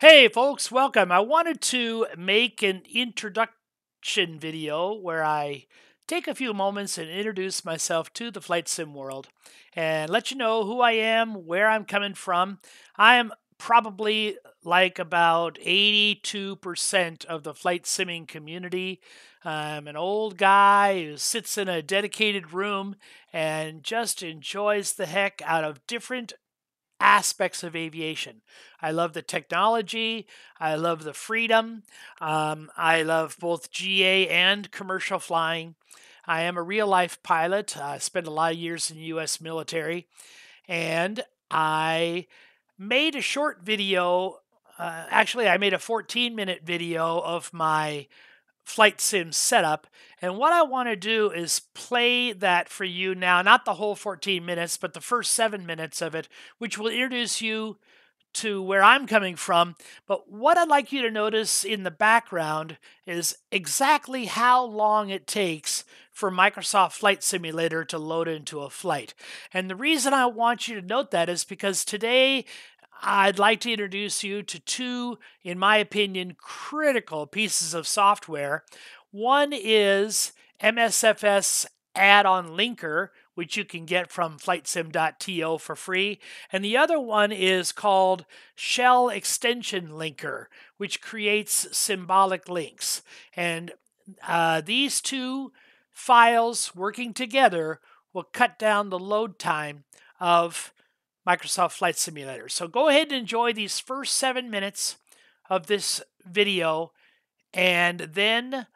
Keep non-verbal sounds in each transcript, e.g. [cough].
Hey folks, welcome. I wanted to make an introduction video where I take a few moments and introduce myself to the flight sim world and let you know who I am, where I'm coming from. I am probably like about 82% of the flight simming community. I'm an old guy who sits in a dedicated room and just enjoys the heck out of different aspects of aviation. I love the technology. I love the freedom. Um, I love both GA and commercial flying. I am a real life pilot. I spent a lot of years in the U.S. military, and I made a short video. Uh, actually, I made a 14 minute video of my flight sim setup. And what I want to do is play that for you now, not the whole 14 minutes, but the first seven minutes of it, which will introduce you to where I'm coming from. But what I'd like you to notice in the background is exactly how long it takes for Microsoft Flight Simulator to load into a flight. And the reason I want you to note that is because today I'd like to introduce you to two, in my opinion, critical pieces of software. One is MSFS add on linker, which you can get from flightsim.to for free. And the other one is called Shell Extension Linker, which creates symbolic links. And uh, these two files working together will cut down the load time of Microsoft Flight Simulator. So go ahead and enjoy these first seven minutes of this video, and then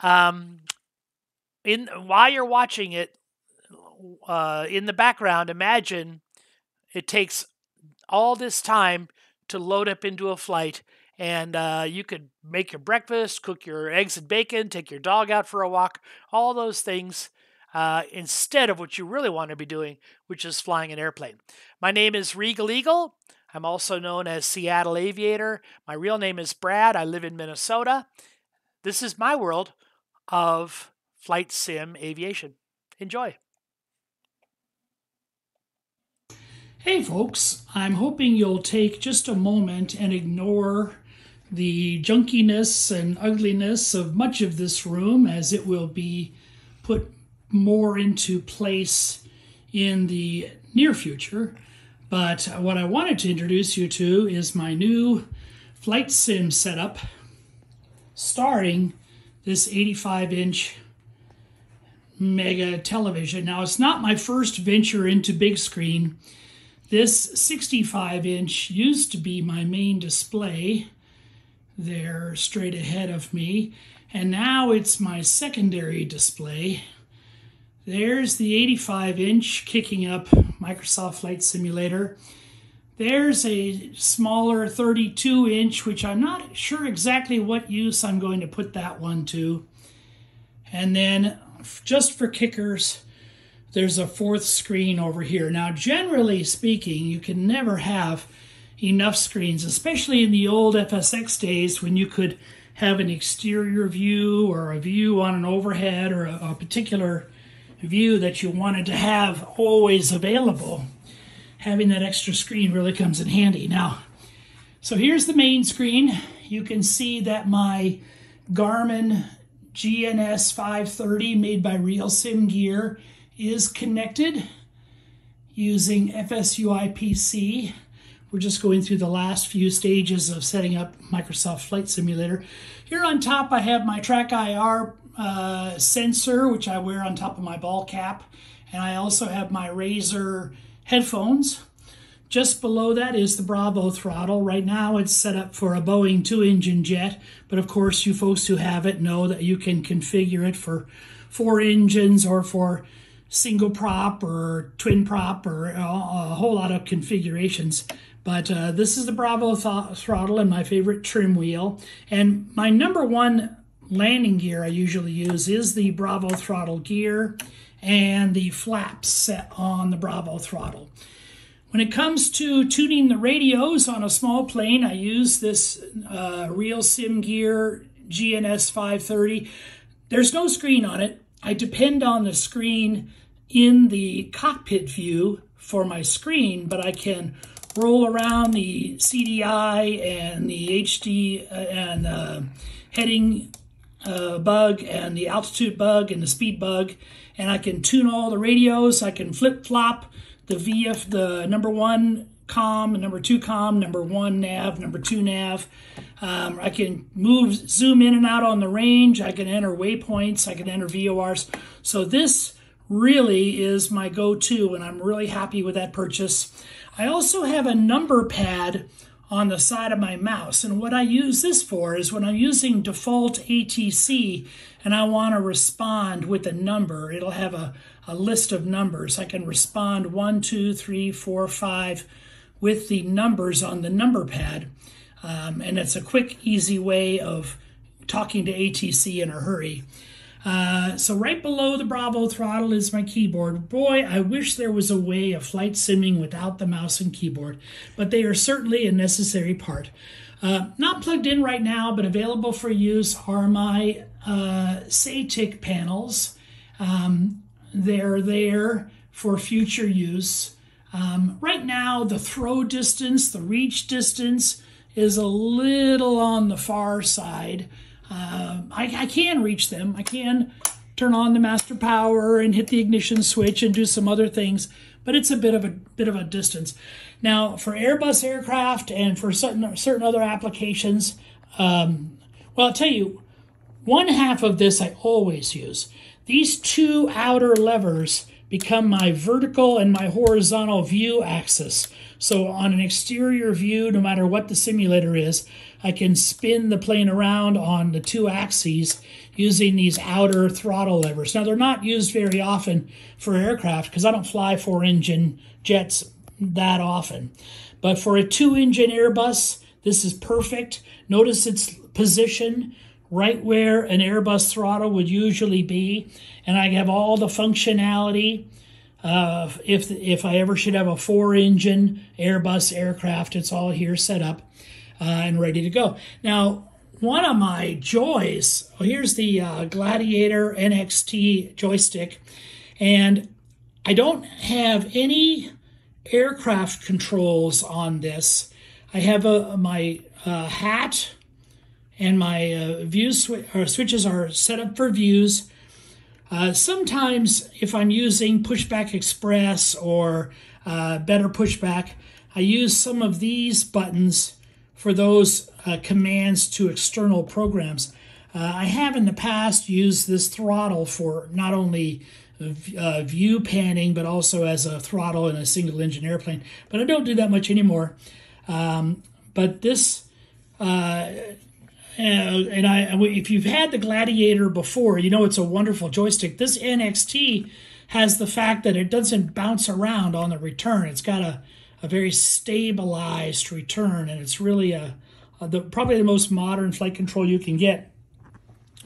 um, in while you're watching it, uh, in the background, imagine it takes all this time to load up into a flight, and uh, you could make your breakfast, cook your eggs and bacon, take your dog out for a walk, all those things uh, instead of what you really want to be doing, which is flying an airplane. My name is Regal Eagle. I'm also known as Seattle Aviator. My real name is Brad. I live in Minnesota. This is my world of flight sim aviation. Enjoy. Hey, folks, I'm hoping you'll take just a moment and ignore the junkiness and ugliness of much of this room as it will be put more into place in the near future. But what I wanted to introduce you to is my new flight sim setup starting this 85 inch mega television. Now, it's not my first venture into big screen. This 65 inch used to be my main display there straight ahead of me, and now it's my secondary display there's the 85 inch kicking up Microsoft Flight Simulator. There's a smaller 32 inch, which I'm not sure exactly what use I'm going to put that one to. And then just for kickers, there's a fourth screen over here. Now, generally speaking, you can never have enough screens, especially in the old FSX days when you could have an exterior view or a view on an overhead or a, a particular view that you wanted to have always available, having that extra screen really comes in handy. Now, so here's the main screen. You can see that my Garmin GNS 530 made by RealSim Gear is connected using FSUIPC. We're just going through the last few stages of setting up Microsoft Flight Simulator. Here on top, I have my Track IR uh, sensor, which I wear on top of my ball cap. And I also have my Razer headphones. Just below that is the Bravo throttle. Right now it's set up for a Boeing two engine jet, but of course you folks who have it know that you can configure it for four engines or for single prop or twin prop or a, whole lot of configurations. But uh, this is the Bravo th throttle and my favorite trim wheel. And my number one landing gear I usually use is the Bravo throttle gear and the flaps set on the Bravo throttle. When it comes to tuning the radios on a small plane, I use this uh, RealSim Gear GNS 530. There's no screen on it. I depend on the screen in the cockpit view for my screen, but I can roll around the CDI and the HD uh, and uh, heading uh, bug and the altitude bug and the speed bug, and I can tune all the radios. I can flip flop the VF, the number one com, number two com, number one nav, number two nav. Um, I can move, zoom in and out on the range. I can enter waypoints. I can enter VORs. So this really is my go-to, and I'm really happy with that purchase. I also have a number pad on the side of my mouse. And what I use this for is when I'm using default ATC and I want to respond with a number, it'll have a, a list of numbers. I can respond one, two, three, four, five with the numbers on the number pad. Um, and it's a quick, easy way of talking to ATC in a hurry. Uh, so right below the Bravo throttle is my keyboard. Boy, I wish there was a way of flight simming without the mouse and keyboard, but they are certainly a necessary part. Uh, not plugged in right now, but available for use are my uh, Saitek panels. Um, they're there for future use. Um, right now, the throw distance, the reach distance is a little on the far side. Uh, I, I can reach them. I can turn on the master power and hit the ignition switch and do some other things, but it's a bit of a bit of a distance. Now, for Airbus aircraft and for certain certain other applications, um, well, I'll tell you, one half of this I always use. These two outer levers become my vertical and my horizontal view axis. So on an exterior view, no matter what the simulator is, I can spin the plane around on the two axes using these outer throttle levers. Now they're not used very often for aircraft because I don't fly four engine jets that often. But for a two engine Airbus, this is perfect. Notice its position right where an Airbus throttle would usually be, and I have all the functionality. Uh, if if I ever should have a four engine Airbus aircraft, it's all here set up uh, and ready to go. Now, one of my joys. Well, here's the uh, Gladiator NXT joystick, and I don't have any aircraft controls on this. I have a my uh, hat and my uh, view sw- switches are set up for views. Uh, sometimes, if I'm using Pushback Express or uh, Better Pushback, I use some of these buttons for those uh, commands to external programs. Uh, I have in the past used this throttle for not only uh, view panning, but also as a throttle in a single engine airplane. But I don't do that much anymore. Um, but this uh, and I, if you've had the Gladiator before, you know it's a wonderful joystick. This NXT has the fact that it doesn't bounce around on the return. It's got a, a very stabilized return, and it's really a, a the, probably the most modern flight control you can get.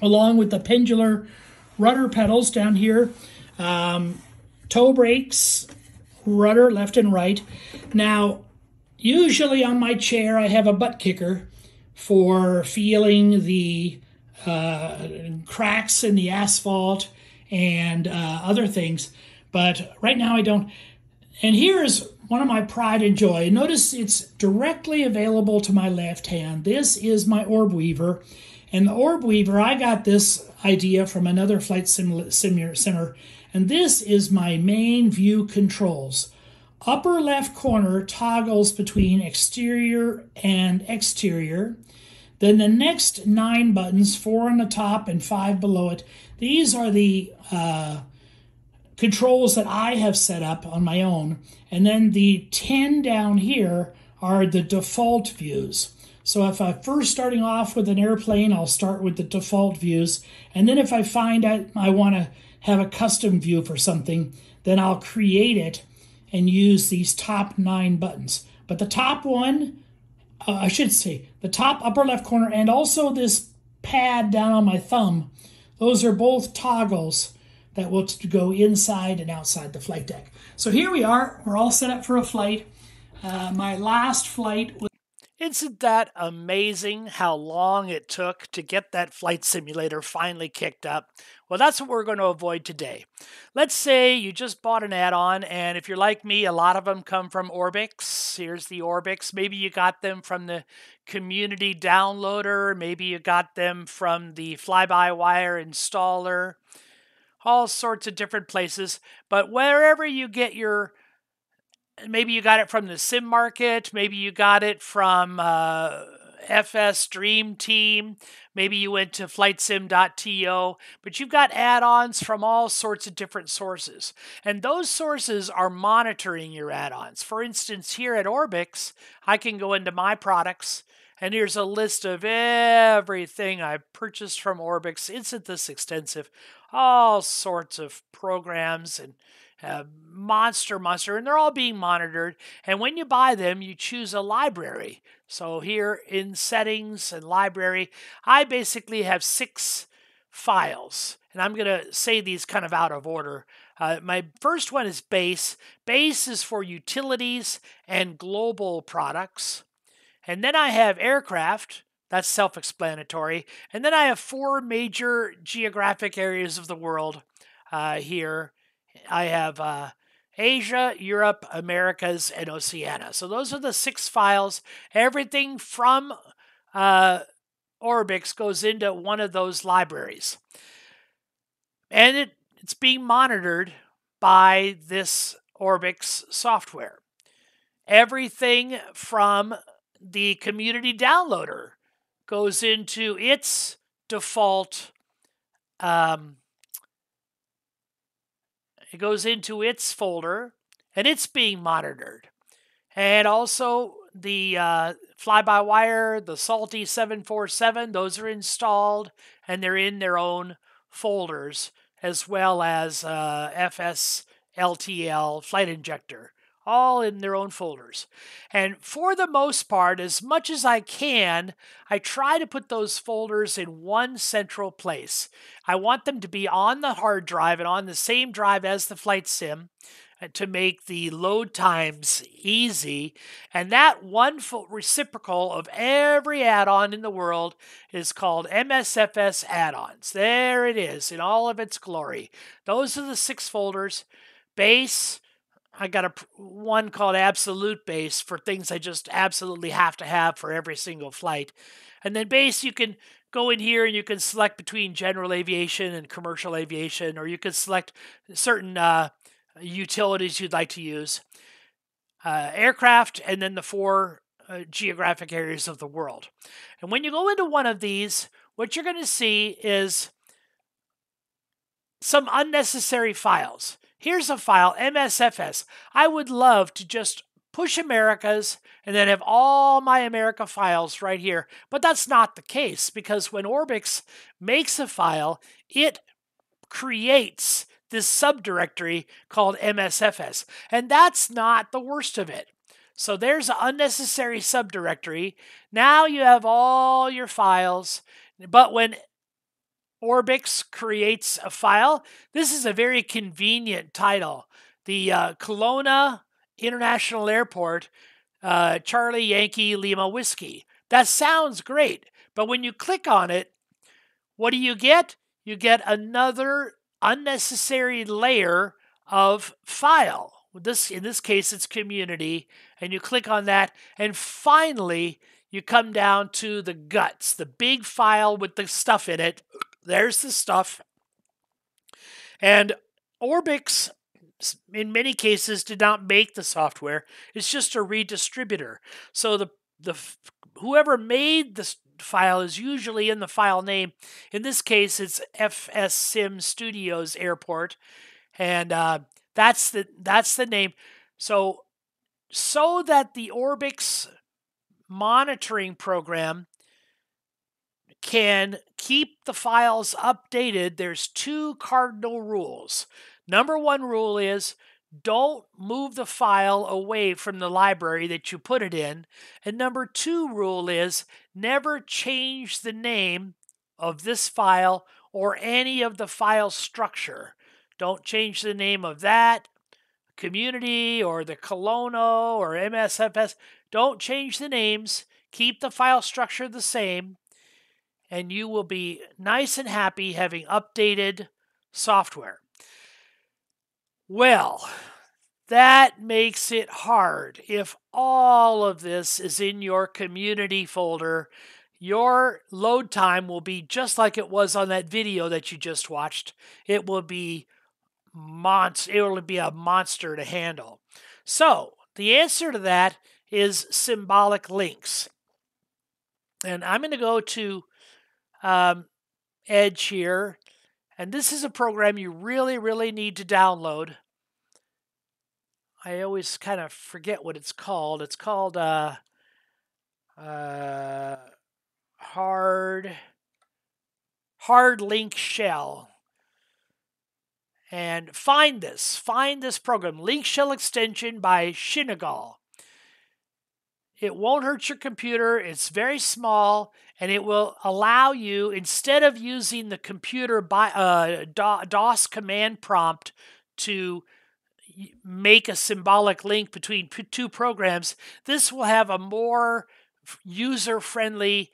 Along with the pendular rudder pedals down here, um, toe brakes, rudder left and right. Now, usually on my chair, I have a butt kicker for feeling the uh, cracks in the asphalt and uh, other things. But right now I don't. And here's one of my pride and joy. Notice it's directly available to my left hand. This is my Orbweaver. And the Orbweaver, I got this idea from another flight sim- simmer. And this is my main view controls. Upper left corner toggles between exterior and exterior. Then the next nine buttons, four on the top and five below it, these are the uh, controls that I have set up on my own. And then the 10 down here are the default views. So if I'm first starting off with an airplane, I'll start with the default views. And then if I find out I want to have a custom view for something, then I'll create it and use these top nine buttons. But the top one uh, I should say, the top upper left corner and also this pad down on my thumb. Those are both toggles that will go inside and outside the flight deck. So here we are. We're all set up for a flight. Uh, my last flight was Isn't that amazing how long it took to get that flight simulator finally kicked up? Well, that's what we're going to avoid today. Let's say you just bought an add on, and if you're like me, a lot of them come from Orbx. Here's the Orbx. Maybe you got them from the community downloader, maybe you got them from the fly by wire installer, all sorts of different places. But wherever you get your maybe you got it from the sim market. Maybe you got it from uh, FSDreamTeam. Maybe you went to flightsim.to but you've got add-ons from all sorts of different sources. And those sources are monitoring your add-ons. For instance here at Orbx i can go into my products and here's a list of everything I purchased from Orbx. Isn't this extensive? All sorts of programs and uh, monster monster and they're all being monitored and when you buy them you choose a library. So here in settings and library i basically have six files and i'm going to say these kind of out of order. Uh, my first one is base. Base is for utilities and global products. And then i have aircraft. That's self explanatory. And then I have four major geographic areas of the world uh, here I have uh, Asia, Europe, Americas, and Oceania. So those are the six files. Everything from uh, Orbx goes into one of those libraries. And it, it's being monitored by this Orbx software. Everything from the community downloader goes into its default um, it goes into its folder and it's being monitored. And also the uh, fly by wire, the Salty 747, those are installed and they're in their own folders, as well as uh, FSLTL flight injector all in their own folders. And for the most part, as much as I can, I try to put those folders in one central place. I want them to be on the hard drive and on the same drive as the flight sim uh, to make the load times easy. And that one reciprocal of every add on in the world is called MSFS add ons. There it is in all of its glory. Those are the six folders base, I got a one called Absolute Base for things I just absolutely have to have for every single flight. And then base, you can go in here and you can select between general aviation and commercial aviation, or you can select certain uh, utilities you'd like to use. Uh, aircraft, and then the four uh, geographic areas of the world. And when you go into one of these, what you're going to see is some unnecessary files. Here's a file, MSFS. I would love to just push Americas and then have all my America files right here. But that's not the case because when Orbx makes a file, it creates this subdirectory called MSFS. And that's not the worst of it. So there's an unnecessary subdirectory. Now you have all your files. But when Orbx creates a file. This is a very convenient title. The uh, Kelowna International Airport, uh, Charlie Yankee Lima Whiskey. That sounds great, but when you click on it, what do you get? You get another unnecessary layer of file. This in this case it's community and you click on that and finally you come down to the guts, the big file with the stuff in it there's the stuff. And Orbx, in many cases, did not make the software. It's just a redistributor. So the the whoever made the file is usually in the file name. In this case, it's FS Sim Studios Airport, and uh, that's the that's the name. So so that the Orbx monitoring program can keep the files updated, there's two cardinal rules. Number one rule is don't move the file away from the library that you put it in. And number two rule is never change the name of this file or any of the file structure. Don't change the name of that community or the Kelowna or MSFS. Don't change the names keep the file structure the same, and you will be nice and happy having updated software. Well, that makes it hard. If all of this is in your community folder, your load time will be just like it was on that video that you just watched. It will be monster it will be a monster to handle. So, the answer to that is symbolic links. And I'm going to go to um, Edge here. And this is a program you really, really need to download. I always kind of forget what it's called. It's called uh, uh, Hard Hard Link Shell. And find this. Find this program, Link Shell Extension by Schinagl. It won't hurt your computer. It's very small, and it will allow you, instead of using the computer by, uh, DOS command prompt to make a symbolic link between two programs, this will have a more user friendly,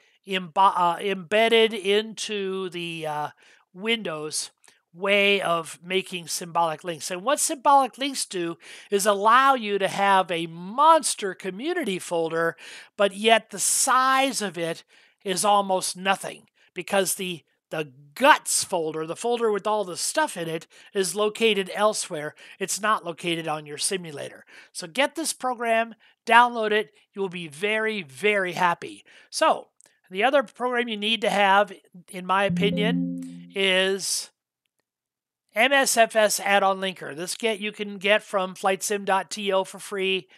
uh, embedded into the uh, Windows way of making symbolic links. And what symbolic links do is allow you to have a monster community folder, but yet the size of it is almost nothing because the the guts folder, the folder with all the stuff in it, is located elsewhere. It's not located on your simulator. So get this program, download it. You will be very, very happy. So, the other program you need to have, in my opinion, is MSFS add-on linker. This get you can get from flightsim.to for free.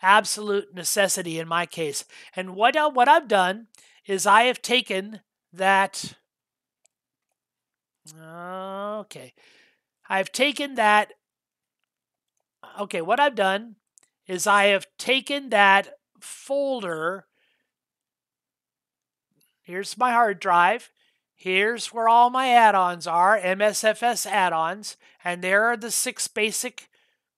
Absolute necessity in my case. And what what I've done is I have taken that. Okay, I've taken that. Okay, what I've done is I have taken that folder. Here's my hard drive. Here's where all my add-ons are, MSFS add-ons, and there are the six basic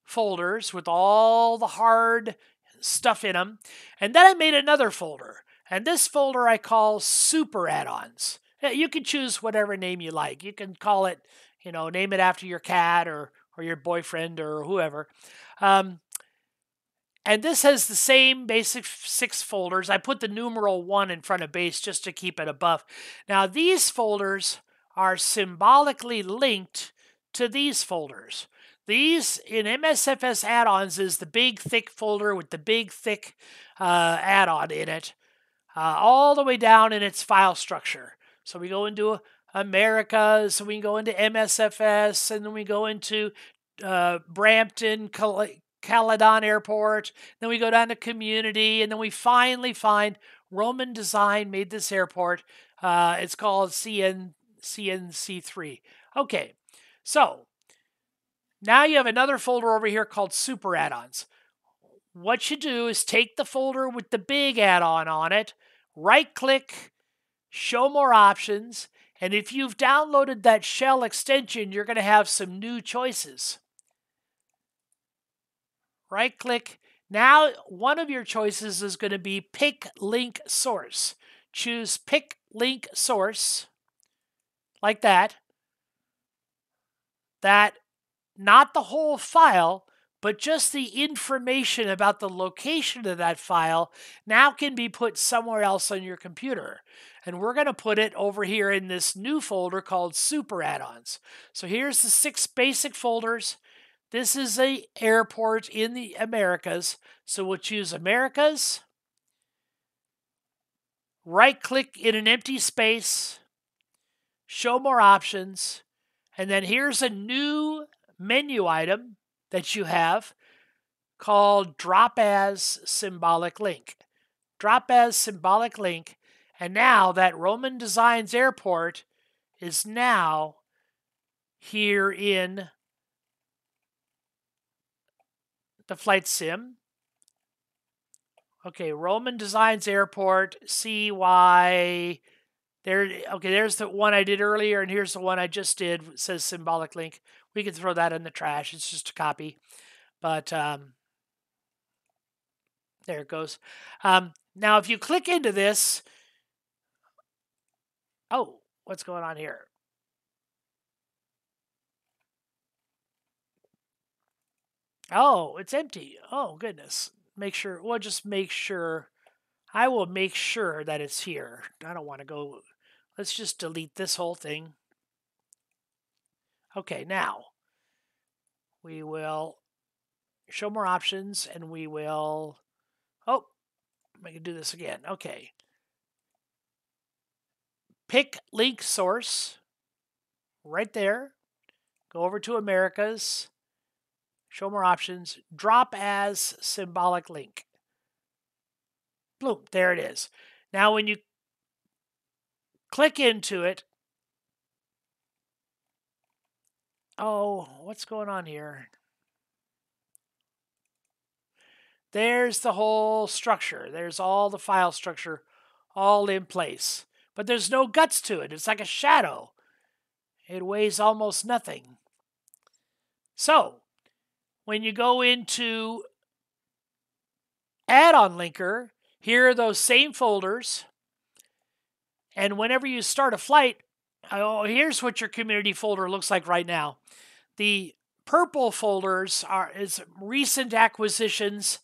folders with all the hard stuff in them. And then I made another folder, and this folder I call super add-ons. You can choose whatever name you like. You can call it, you know, name it after your cat or or your boyfriend or whoever. Um, and this has the same basic six folders. I put the numeral one in front of base just to keep it above. Now these folders are symbolically linked to these folders. These in MSFS add-ons is the big thick folder with the big thick uh, add-on in it, uh, all the way down in its file structure. So we go into America, so we go into MSFS, and then we go into uh, Brampton, Caledon Airport. Then we go down to Community, and then we finally find Roman Design made this airport. Uh, it's called CN CNC3. Okay, so now you have another folder over here called Super Add-ons. What you do is take the folder with the big add-on on it, right-click, show more options, and if you've downloaded that shell extension, you're going to have some new choices right click. Now, one of your choices is going to be pick link source. Choose pick link source, like that. That, not the whole file, but just the information about the location of that file now can be put somewhere else on your computer. And we're going to put it over here in this new folder called Super Add-ons. So here's the six basic folders. This is a airport in the Americas, so we'll choose Americas. Right click in an empty space, show more options, and then here's a new menu item that you have called Drop as Symbolic Link. Drop as Symbolic Link, and now that Roman Designs Airport is now here in the flight sim. Okay, Roman Designs Airport, CY. There, okay, there's the one I did earlier, and here's the one I just did. It says symbolic link. We can throw that in the trash. It's just a copy. But um, there it goes. Um, Now, if you click into this, oh, what's going on here? Oh, it's empty. Oh, goodness. Make sure, well, just make sure. I will make sure that it's here. I don't want to go. Let's just delete this whole thing. Okay, now we will show more options and we will. Oh, I can do this again. Okay. Pick link source right there. Go over to Americas show more options, drop as symbolic link. Boom, there it is. Now, when you click into it, oh, what's going on here? There's the whole structure. There's all the file structure all in place. But there's no guts to it. It's like a shadow. It weighs almost nothing. So, when you go into add-on linker, here are those same folders. And whenever you start a flight, oh, here's what your community folder looks like right now. The purple folders are is recent acquisitions,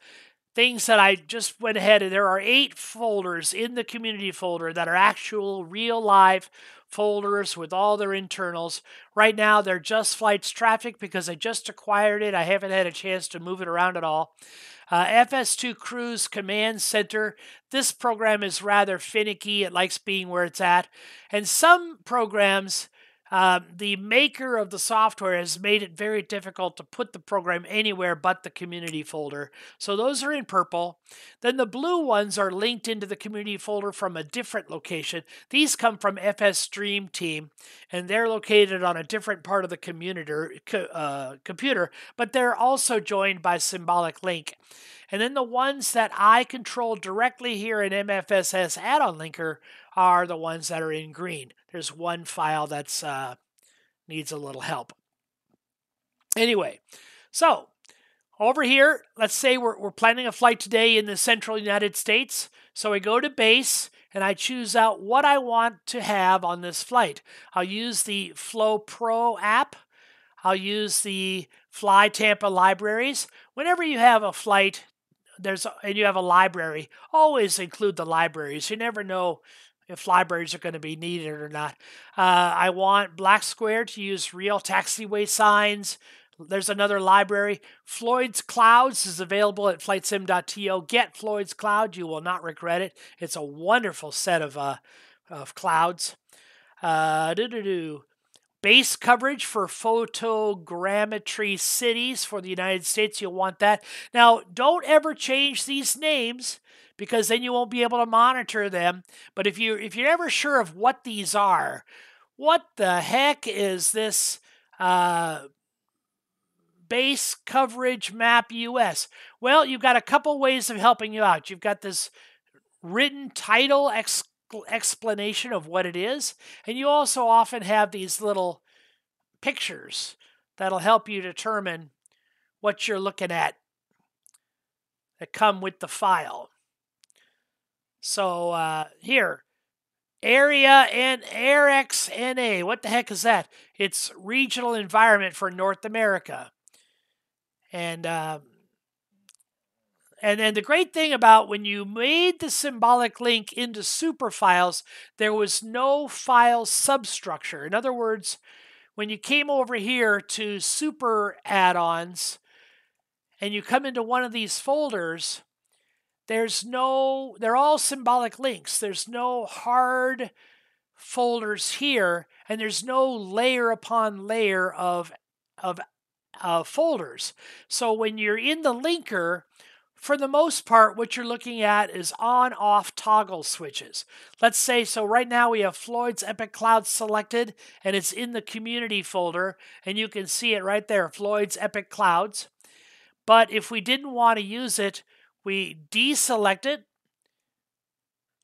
things that I just went ahead and there are eight folders in the community folder that are actual real live folders with all their internals. Right now, they're just flights traffic because I just acquired it. I haven't had a chance to move it around at all. Uh, FS2 Crew's Command Center. This program is rather finicky. It likes being where it's at. And some programs um, the maker of the software has made it very difficult to put the program anywhere but the community folder. So those are in purple. Then the blue ones are linked into the community folder from a different location. These come from FSDreamTeam, and they're located on a different part of the uh, computer, but they're also joined by symbolic link. And then the ones that I control directly here in MFSS add-on linker are the ones that are in green. There's one file that's uh, needs a little help. Anyway, so over here, let's say we're, we're planning a flight today in the central United States. So I go to base and I choose out what I want to have on this flight. I'll use the Flow Pro app. I'll use the Fly Tampa libraries. Whenever you have a flight there's and you have a library, always include the libraries. You never know if libraries are going to be needed or not. Uh, I want Black Square to use real taxiway signs. There's another library. Floyd's Clouds is available at flightsim.to. Get Floyd's Cloud. You will not regret it. It's a wonderful set of, uh, of clouds. Uh, base coverage for photogrammetry cities for the United States. You'll want that. Now, don't ever change these names because then you won't be able to monitor them. But if you if you're ever sure of what these are, what the heck is this uh, base coverage map US? Well, you've got a couple ways of helping you out. You've got this written title ex- explanation of what it is, and you also often have these little pictures that'll help you determine what you're looking at that come with the file. So uh, here, area and AirXNA. What the heck is that? It's regional environment for North America. And uh, and then the great thing about when you made the symbolic link into super files, there was no file substructure. In other words, when you came over here to super add-ons and you come into one of these folders, there's no, they're all symbolic links. There's no hard folders here, and there's no layer upon layer of, of uh, folders. So when you're in the linker, for the most part, what you're looking at is on off toggle switches. Let's say, so right now we have Floyd's Epic Cloud selected and it's in the community folder, and you can see it right there Floyd's Epic Clouds. But if we didn't want to use it, we deselect it,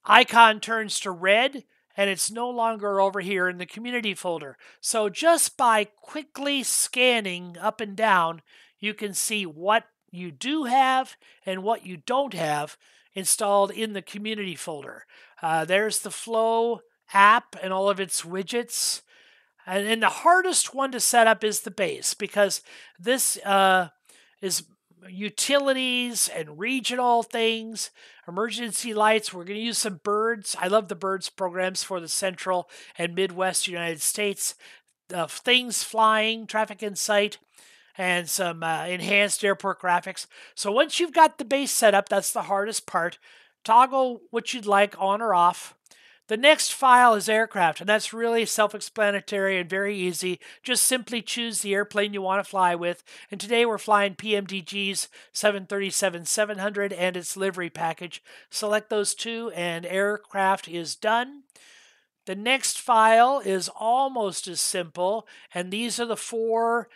icon turns to red, and it's no longer over here in the community folder. So just by quickly scanning up and down, you can see what you do have and what you don't have, installed in the community folder. Uh, there's the Flow app and all of its widgets. And, and, the hardest one to set up is the base because this uh, is utilities and regional things, emergency lights. We're going to use some birds. I love the birds programs for the central and Midwest United States. Uh, things flying, traffic in sight, and some uh, enhanced airport graphics. So once you've got the base set up, that's the hardest part. Toggle what you'd like on or off. The next file is aircraft, and that's really self-explanatory and very easy. Just simply choose the airplane you want to fly with. And today we're flying PMDG's 737-700 and its livery package. Select those two, and aircraft is done. The next file is almost as simple, and these are the four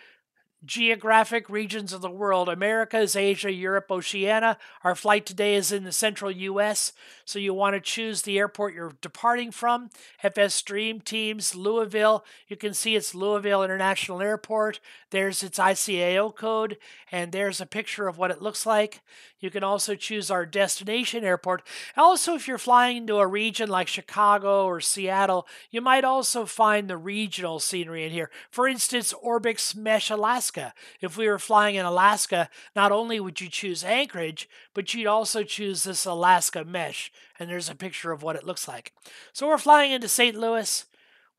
geographic regions of the world Americas, Asia, Europe, Oceania. Our flight today is in the central US, so you want to choose the airport you're departing from. FSDreamTeams, Louisville. You can see it's Louisville International Airport. There's its ICAO code, and there's a picture of what it looks like. You can also choose our destination airport. Also, if you're flying into a region like Chicago or Seattle, you might also find the regional scenery in here. For instance, Orbx Mesh Alaska. If we were flying in Alaska, not only would you choose Anchorage, but you'd also choose this Alaska Mesh. And there's a picture of what it looks like. So we're flying into St. Louis.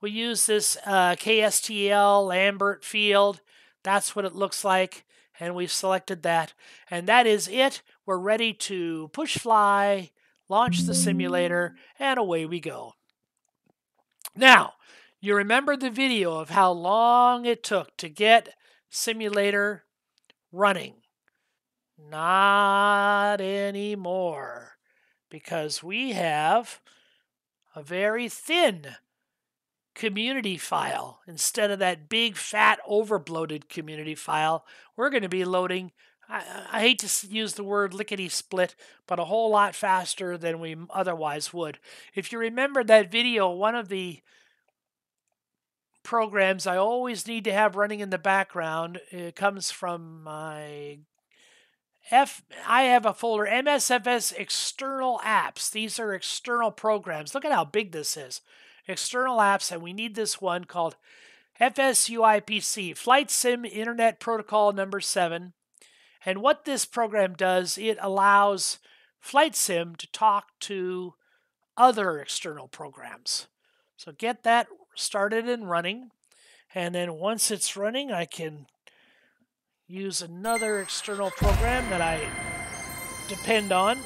We use this uh, KSTL Lambert Field. That's what it looks like and we've selected that. And that is it. We're ready to push fly, launch the simulator, and away we go. Now, you remember the video of how long it took to get simulator running. Not anymore, because we have a very thin community file. Instead of that big, fat, overbloated community file, we're going to be loading, I, I, hate to use the word lickety split, but a whole lot faster than we otherwise would. If you remember that video, one of the programs I always need to have running in the background it comes from my F I have a folder MSFS external apps. These are external programs. Look at how big this is external apps, and we need this one called FSUIPC, Flight Sim Internet Protocol number 7. And what this program does, it allows Flight Sim to talk to other external programs. So get that started and running. And then once it's running, I can use another external program that I depend on.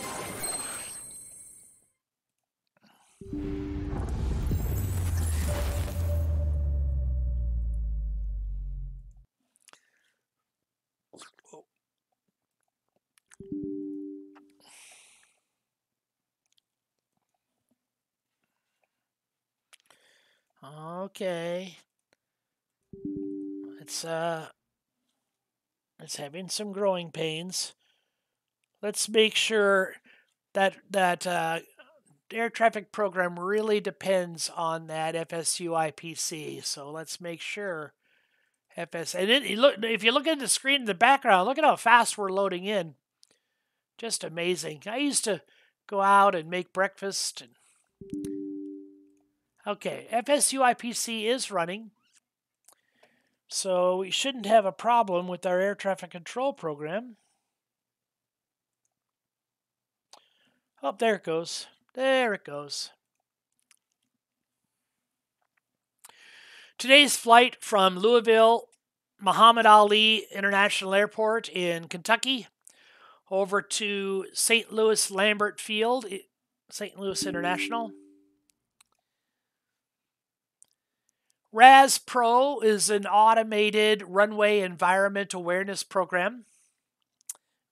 Okay. It's uh it's having some growing pains. Let's make sure that that uh, air traffic program really depends on that FSUIPC. So let's make sure FS and it, look if you look at the screen in the background, look at how fast we're loading in. Just amazing. I used to go out and make breakfast and Okay, FSUIPC is running. So we shouldn't have a problem with our air traffic control program. Oh, there it goes. There it goes. Today's flight from Louisville, Muhammad Ali International Airport in Kentucky, over to St. Louis Lambert Field, St. Louis International. RAAS Pro is an automated runway environment awareness program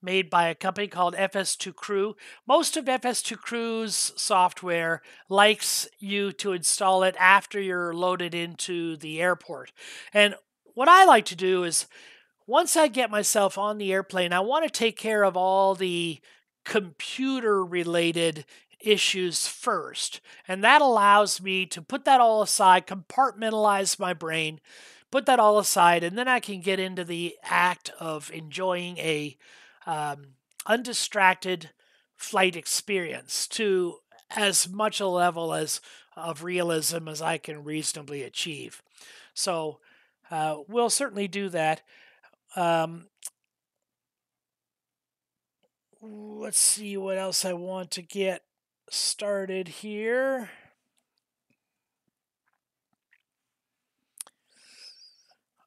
made by a company called FS2 Crew. Most of FS2 Crew's software likes you to install it after you're loaded into the airport. And what I like to do is once I get myself on the airplane, I want to take care of all the computer related issues first. And that allows me to put that all aside, compartmentalize my brain, put that all aside, and then I can get into the act of enjoying a um, undistracted flight experience to as much a level as of realism as I can reasonably achieve. So uh, we'll certainly do that. Um, let's see what else I want to get started here.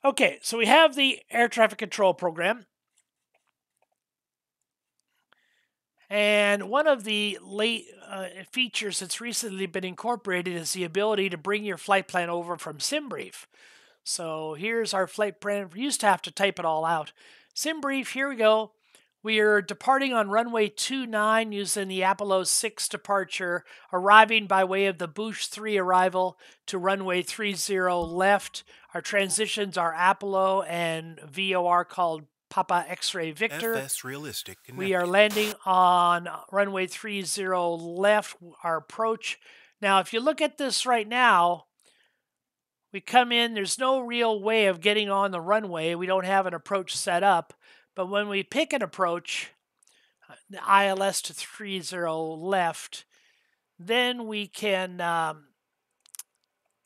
Okay, so we have the air traffic control program. And one of the late uh, features that's recently been incorporated is the ability to bring your flight plan over from SimBrief. So here's our flight plan. We used to have to type it all out. SimBrief, here we go. We are departing on runway 29 using the Apollo 6 departure, arriving by way of the Boosh 3 arrival to runway 30 left. Our transitions are Apollo and VOR called Papa X-Ray Victor. FS Realistic. Connected. We are landing on runway 30 left, our approach. Now, if you look at this right now, we come in, there's no real way of getting on the runway. We don't have an approach set up. But when we pick an approach, uh, the ILS to 30 left, then we can um,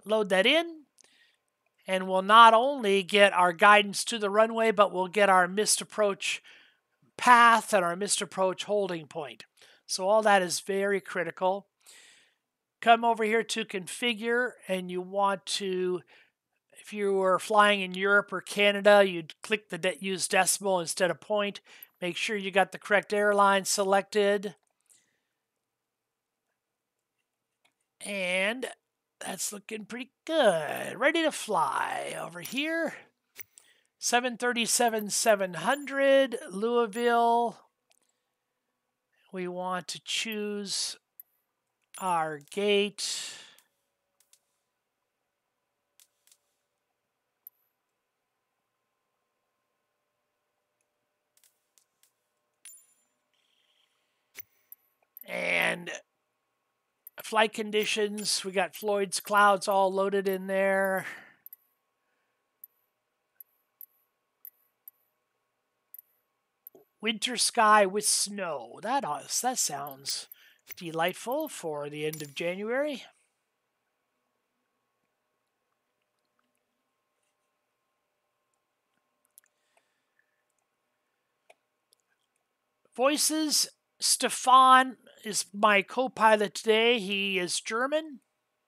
load that in and we'll not only get our guidance to the runway, but we'll get our missed approach path and our missed approach holding point. So all that is very critical. Come over here to configure and you want to, if you were flying in Europe or Canada, you'd click the de use decimal instead of point. Make sure you got the correct airline selected. And that's looking pretty good. Ready to fly over here. 737 700 Louisville. We want to choose our gate. And flight conditions, we got Floyd's clouds all loaded in there. Winter sky with snow. That that sounds delightful for the end of January. Voices, Stefan is my co-pilot today. He is German.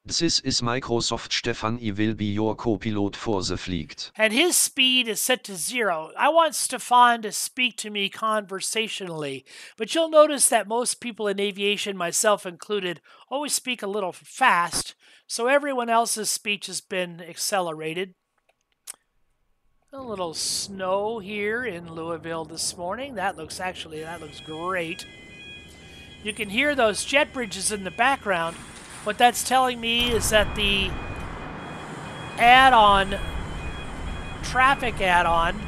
This is Microsoft Stefan. I will be your co-pilot for the flight. And his speed is set to zero. I want Stefan to speak to me conversationally, but you'll notice that most people in aviation, myself included, always speak a little fast, so everyone else's speech has been accelerated. A little snow here in Louisville this morning. That looks actually, that looks great. You can hear those jet bridges in the background. What that's telling me is that the add-on, traffic add-on,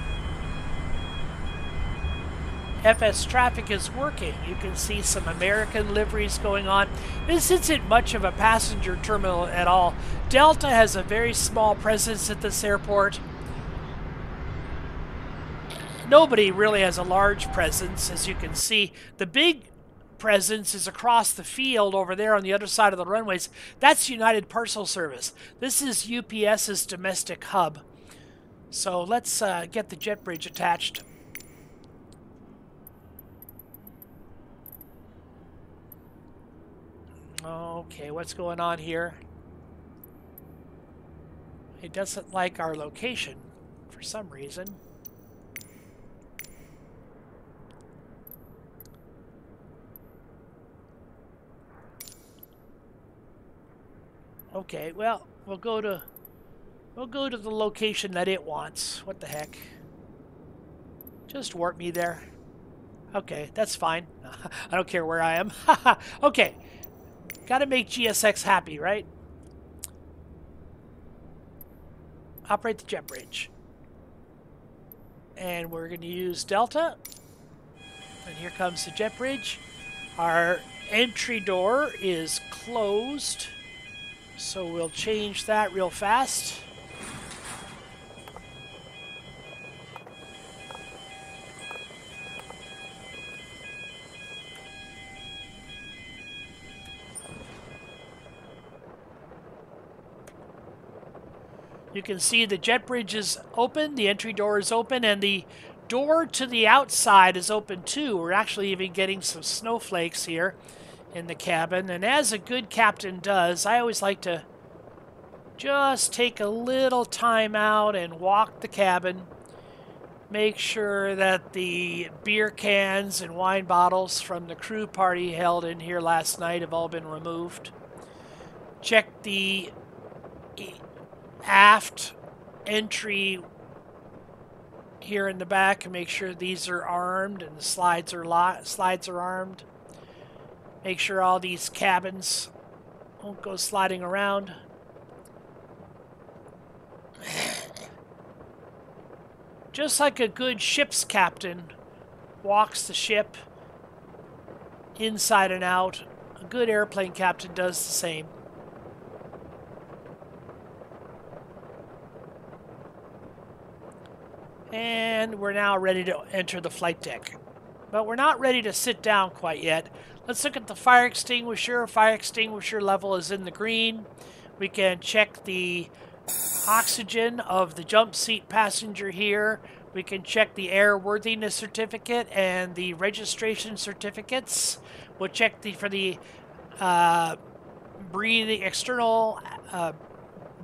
FS traffic is working. You can see some American liveries going on. This isn't much of a passenger terminal at all. Delta has a very small presence at this airport. Nobody really has a large presence, as you can see. The big presence is across the field over there on the other side of the runways. That's United Parcel Service. This is UPS's domestic hub. So let's uh, get the jet bridge attached. Okay, what's going on here? It doesn't like our location for some reason. Okay, well, we'll go to we'll go to the location that it wants. What the heck? Just warp me there. Okay, that's fine. [laughs] I don't care where I am. [laughs] okay. Got to make GSX happy, right? Operate the jet bridge. And we're going to use Delta. And here comes the jet bridge. Our entry door is closed. So we'll change that real fast. You can see the jet bridge is open, the entry door is open, and the door to the outside is open too. We're actually even getting some snowflakes here in the cabin. And as a good captain does, I always like to just take a little time out and walk the cabin. Make sure that the beer cans and wine bottles from the crew party held in here last night have all been removed. Check the aft entry here in the back and make sure these are armed and the slides are slides are armed. Make sure all these cabins won't go sliding around. Just like a good ship's captain walks the ship inside and out, a good airplane captain does the same. And we're now ready to enter the flight deck. But we're not ready to sit down quite yet. Let's look at the fire extinguisher. Fire extinguisher level is in the green. We can check the oxygen of the jump seat passenger here. We can check the airworthiness certificate and the registration certificates. We'll check the for the uh, breathing external uh,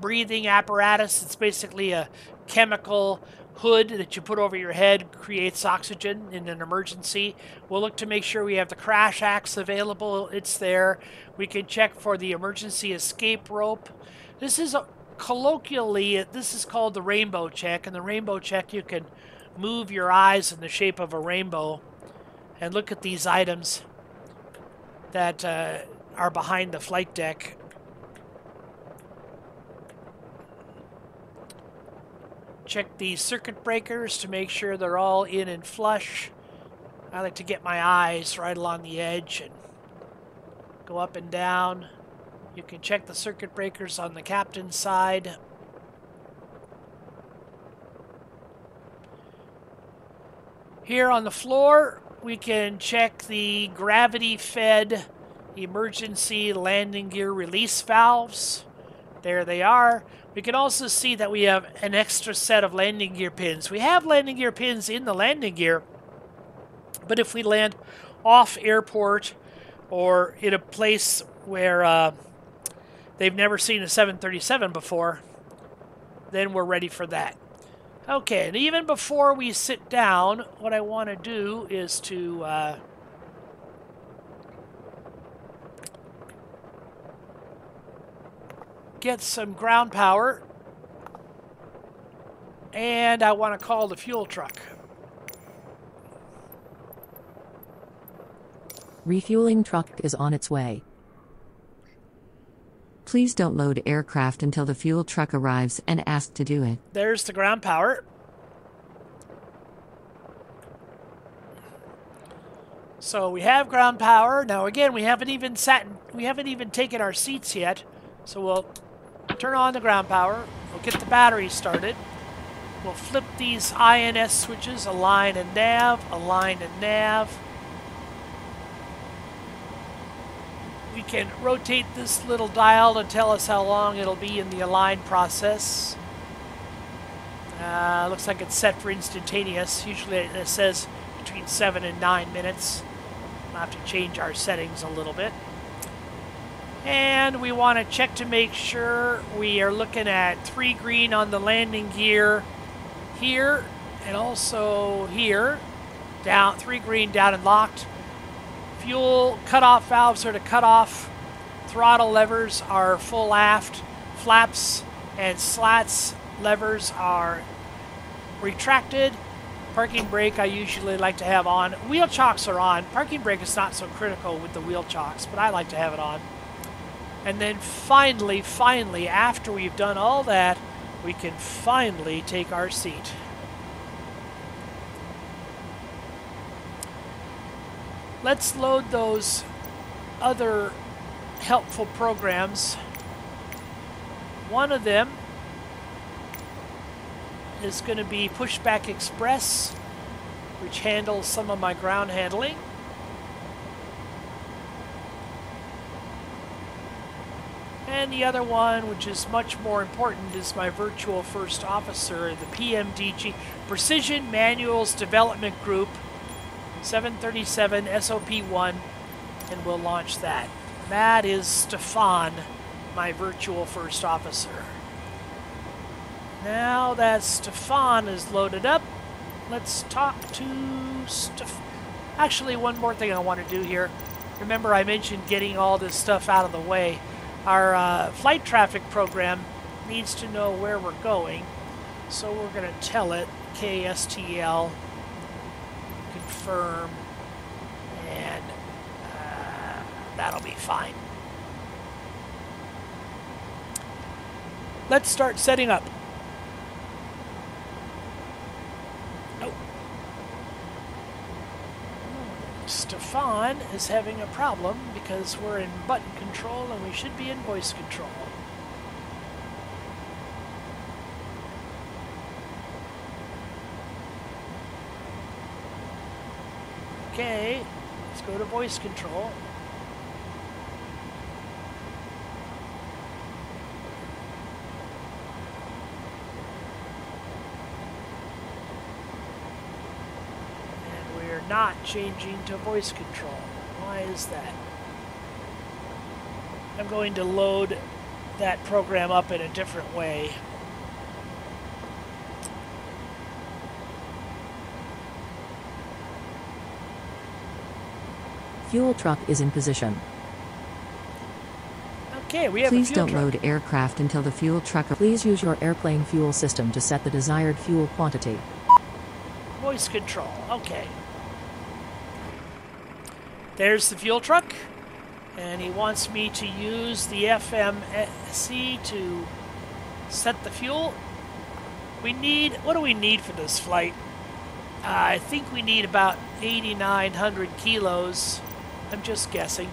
breathing apparatus. It's basically a chemical hood that you put over your head creates oxygen in an emergency. We'll look to make sure we have the crash axe available. It's there. We can check for the emergency escape rope. This is a, colloquially, this is called the rainbow check. And the rainbow check, you can move your eyes in the shape of a rainbow and look at these items that uh, are behind the flight deck. Check the circuit breakers to make sure they're all in and flush. I like to get my eyes right along the edge and go up and down. You can check the circuit breakers on the captain's side. Here on the floor, we can check the gravity-fed emergency landing gear release valves. There they are. We can also see that we have an extra set of landing gear pins. We have landing gear pins in the landing gear, but if we land off airport or in a place where uh, they've never seen a 737 before, then we're ready for that. Okay, and even before we sit down, what I want to do is to uh, get some ground power. And I want to call the fuel truck. Refueling truck is on its way. Please don't load aircraft until the fuel truck arrives and ask to do it. There's the ground power. So we have ground power. Now again, we haven't even sat we haven't even taken our seats yet. So we'll turn on the ground power. We'll get the battery started. We'll flip these INS switches, align and nav, align and nav. We can rotate this little dial to tell us how long it'll be in the align process. Uh, looks like it's set for instantaneous. Usually it says between 7 and 9 minutes. We'll have to change our settings a little bit. And we want to check to make sure we are looking at three green on the landing gear here and also here. Down three green down and locked. Fuel cutoff valves are to cut off. Throttle levers are full aft. Flaps and slats levers are retracted. Parking brake I usually like to have on. Wheel chocks are on. Parking brake is not so critical with the wheel chocks, but I like to have it on. And then finally, finally, after we've done all that, we can finally take our seat. Let's load those other helpful programs. One of them is going to be Pushback Express, which handles some of my ground handling. And the other one, which is much more important, is my virtual first officer, the PMDG, Precision Manuals Development Group, 737 SOP1, and we'll launch that. That is Stefan, my virtual first officer. Now that Stefan is loaded up, let's talk to Stefan. Actually, one more thing I want to do here. Remember I mentioned getting all this stuff out of the way. Our uh, flight traffic program needs to know where we're going, so we're going to tell it KSTL, confirm, and uh, that'll be fine. Let's start setting up. Stefan is having a problem because we're in button control and we should be in voice control. Okay, let's go to voice control. Not changing to voice control. Why is that? I'm going to load that program up in a different way. Fuel truck is in position. Okay, we have Please a fuel don't truck. load aircraft until the fuel truck. Please use your airplane fuel system to set the desired fuel quantity. Voice control. Okay. There's the fuel truck, and he wants me to use the FMC to set the fuel. We need, what do we need for this flight? Uh, I think we need about 8,900 kilos. I'm just guessing.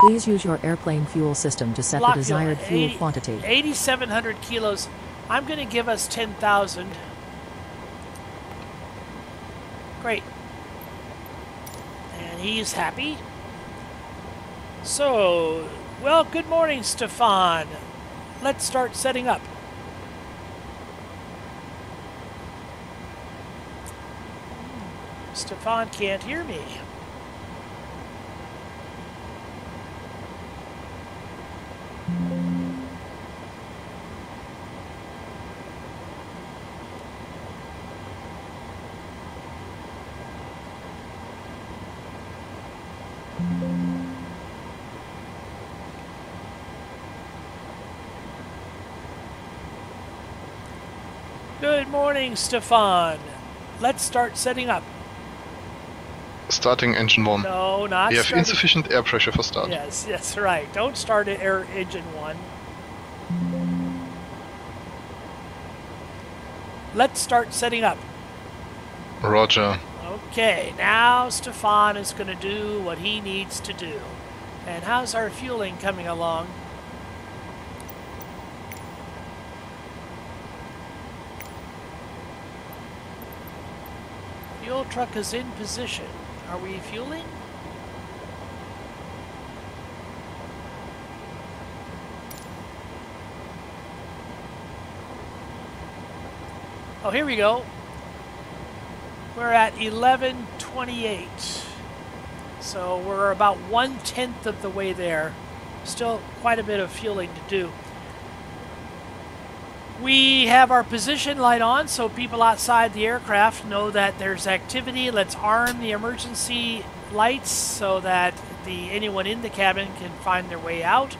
Please use your airplane fuel system to set Block the desired fuel 80 quantity. 8,700 kilos. I'm going to give us 10,000. Great. And he's happy. So, well, good morning, Stefan. Let's start setting up. Stefan can't hear me. Morning, Stefan. Let's start setting up. Starting engine 1. No, not we have starting- insufficient air pressure for start. Yes, yes, right. Don't start at air engine one. Let's start setting up. Roger. Okay, now Stefan is going to do what he needs to do. And how's our fueling coming along? Fuel truck is in position. Are we fueling? Oh, here we go. We're at 1128. So we're about one tenth of the way there. Still quite a bit of fueling to do. We have our position light on so people outside the aircraft know that there's activity. Let's arm the emergency lights so that the anyone in the cabin can find their way out.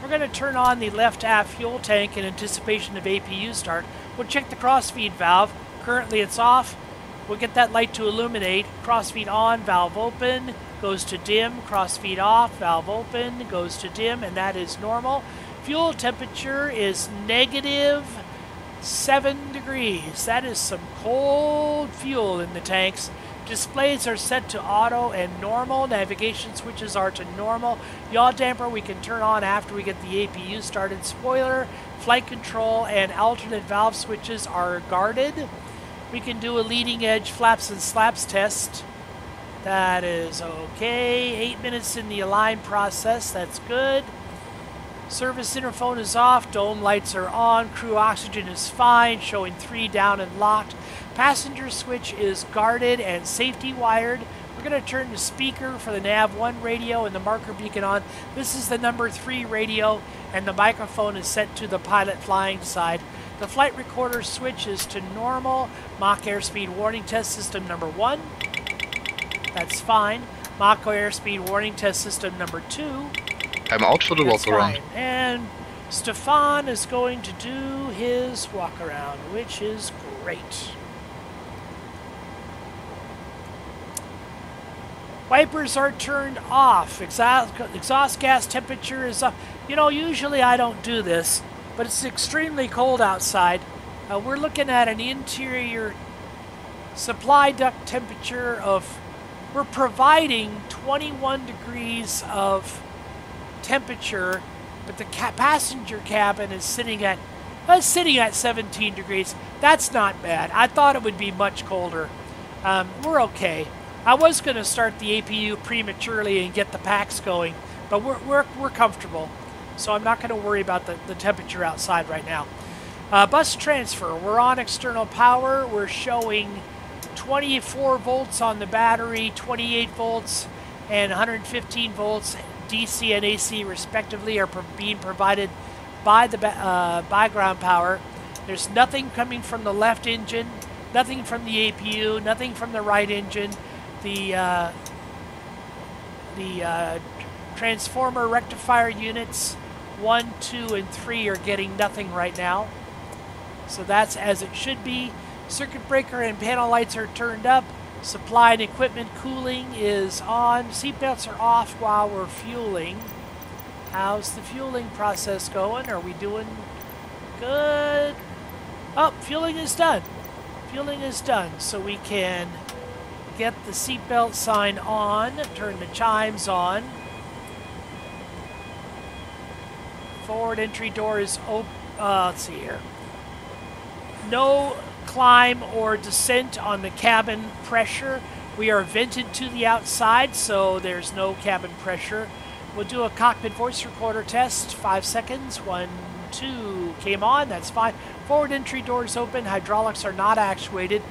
We're going to turn on the left aft fuel tank in anticipation of APU start. We'll check the crossfeed valve. Currently it's off. We'll get that light to illuminate. Crossfeed on, valve open, goes to dim, crossfeed off, valve open, goes to dim, and that is normal. Fuel temperature is negative 7 degrees. That is some cold fuel in the tanks. Displays are set to auto and normal. Navigation switches are to normal. Yaw damper we can turn on after we get the APU started. Spoiler, flight control, and alternate valve switches are guarded. We can do a leading edge flaps and slats test. That is okay. Eight minutes in the align process. That's good. Service interphone is off. Dome lights are on. Crew oxygen is fine, showing three down and locked. Passenger switch is guarded and safety wired. We're going to turn the speaker for the NAV1 radio and the marker beacon on. This is the number 3 radio, and the microphone is set to the pilot flying side. The flight recorder switches to normal. Mach airspeed warning test system number 1. That's fine. Mach airspeed warning test system number 2. I'm out for the That's walk around. fine. And Stefan is going to do his walk around, which is great. Wipers are turned off. Exhaust, exhaust gas temperature is up. You know, usually I don't do this, but it's extremely cold outside. Uh, we're looking at an interior supply duct temperature of, we're providing 21 degrees of temperature, but the ca- passenger cabin is sitting at, uh, sitting at 17 degrees. That's not bad. I thought it would be much colder. Um, we're okay. I was going to start the APU prematurely and get the packs going, but we're, we're, we're comfortable. So I'm not going to worry about the, the temperature outside right now. Uh, bus transfer. We're on external power. We're showing 24 volts on the battery, 28 volts, and 115 volts DC and AC respectively are pro- being provided by the uh, by ground power. There's nothing coming from the left engine, nothing from the APU, nothing from the right engine. The uh, the uh, transformer rectifier units one, two, and three are getting nothing right now. So that's as it should be. Circuit breaker and panel lights are turned up. Supply and equipment cooling is on. Seatbelts are off while we're fueling. How's the fueling process going? Are we doing good? Oh, fueling is done. Fueling is done. So we can get the seatbelt sign on, turn the chimes on. Forward entry door is open. Uh, let's see here. No climb or descent on the cabin pressure. We are vented to the outside, so there's no cabin pressure. We'll do a cockpit voice recorder test. Five seconds. One, two. Came on. That's fine. Forward entry doors open. Hydraulics are not actuated.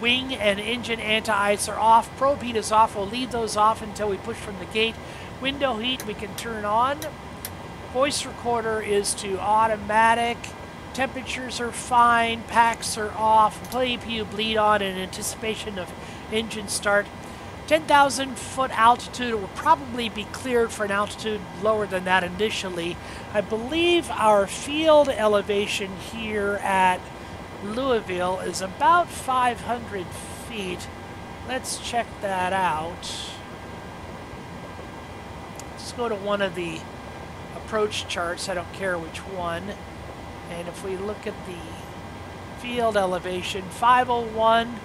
Wing and engine anti-ice are off. Probe heat is off. We'll leave those off until we push from the gate. Window heat we can turn on. Voice recorder is to automatic. Temperatures are fine. Packs are off. Play APU bleed on in anticipation of engine start. 10,000 foot altitude will probably be cleared for an altitude lower than that initially. I believe our field elevation here at Louisville is about 500 feet. Let's check that out. Let's go to one of the approach charts. I don't care which one. And if we look at the field elevation, 501,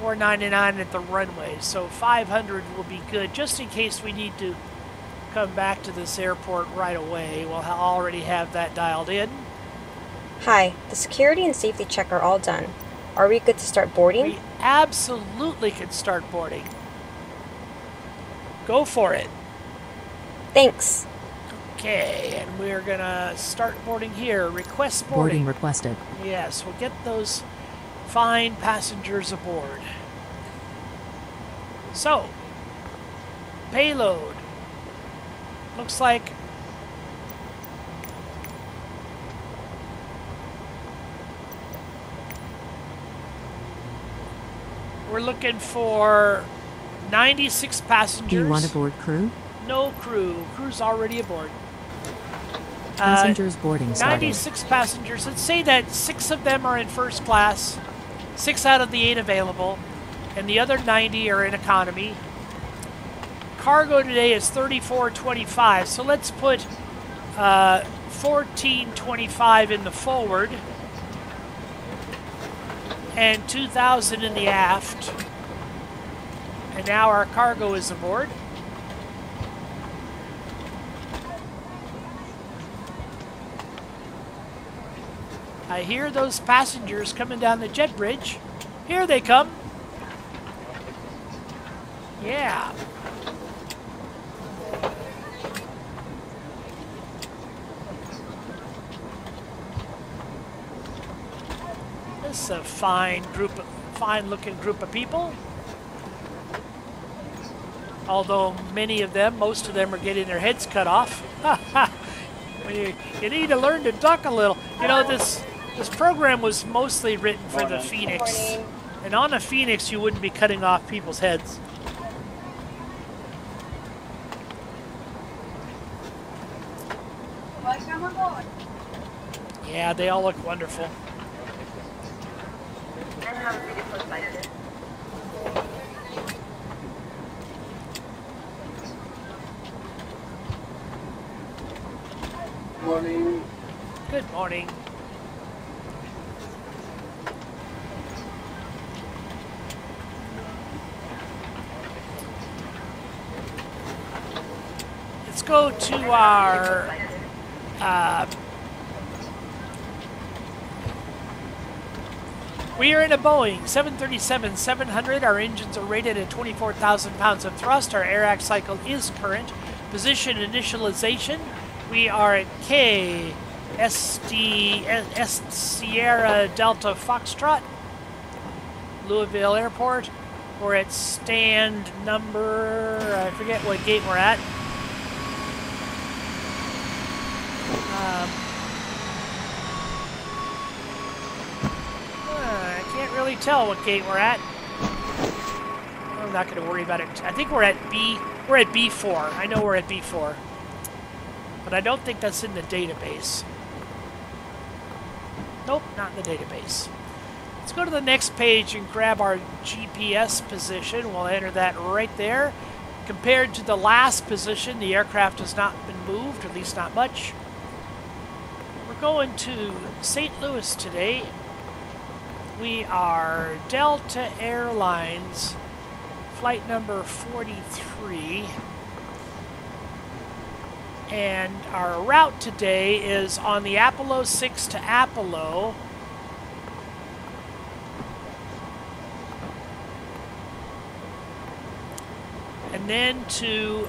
499 at the runway. So 500 will be good just in case we need to come back to this airport right away. We'll already have that dialed in. Hi, the security and safety check are all done. Are we good to start boarding? We absolutely can start boarding. Go for it. Thanks. Okay, and we're gonna start boarding here. Request Boarding boarding. requested. yes, we'll get those fine passengers aboard. So, payload. Looks like we're looking for 96 passengers. Do you want a board crew? No crew. Crew's already aboard. Uh, Passengers boarding started. 96 passengers. Let's say that six of them are in first class, six out of the eight available, and the other 90 are in economy. Cargo today is 3425, so let's put uh, 1425 in the forward and 2000 in the aft. And now our cargo is aboard. I hear those passengers coming down the jet bridge. Here they come. Yeah. This is a fine group, of, fine looking group of people. Although many of them, most of them are getting their heads cut off. [laughs] you, you need to learn to duck a little. You know, this this program was mostly written for the Phoenix. And on the Phoenix, you wouldn't be cutting off people's heads. Yeah, they all look wonderful. Morning. Good morning. Go to our uh, We are in a Boeing 737-700. Our engines are rated at 24,000 pounds of thrust. Our AIRAC cycle is current. Position initialization. We are at K, SD, S Sierra Delta Foxtrot, Louisville Airport. We're at stand number, I forget what gate we're at. Um, I can't really tell what gate we're at. I'm not going to worry about it. I think we're at B. We're at B4. I know we're at B4 but I don't think that's in the database. Nope, not in the database. Let's go to the next page and grab our GPS position. We'll enter that right there. Compared to the last position, the aircraft has not been moved, at least not much. Going to St. Louis today. We are Delta Airlines, flight number 43. And our route today is on the Apollo 6 to Apollo. And then to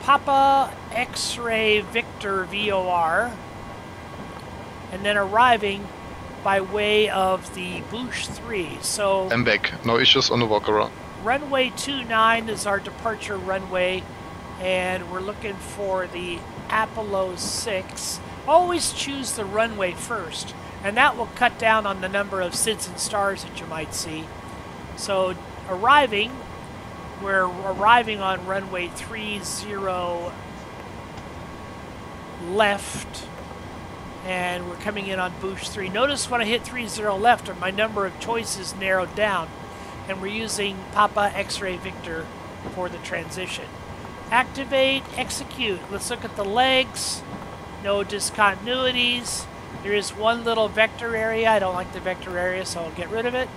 Papa X-Ray Victor VOR. And then arriving by way of the Bush 3. So I'm back. No issues on the walk around. runway 29 is our departure runway and we're looking for the Apollo 6. Always choose the runway first, and that will cut down on the number of SIDS and stars that you might see. So arriving, we're arriving on runway 30 left, and we're coming in on boost 3. Notice when I hit 30 left, my number of choices narrowed down, and we're using Papa X-Ray Victor for the transition. Activate, execute. Let's look at the legs. No discontinuities. There is one little vector area. I don't like the vector area, so I'll get rid of it.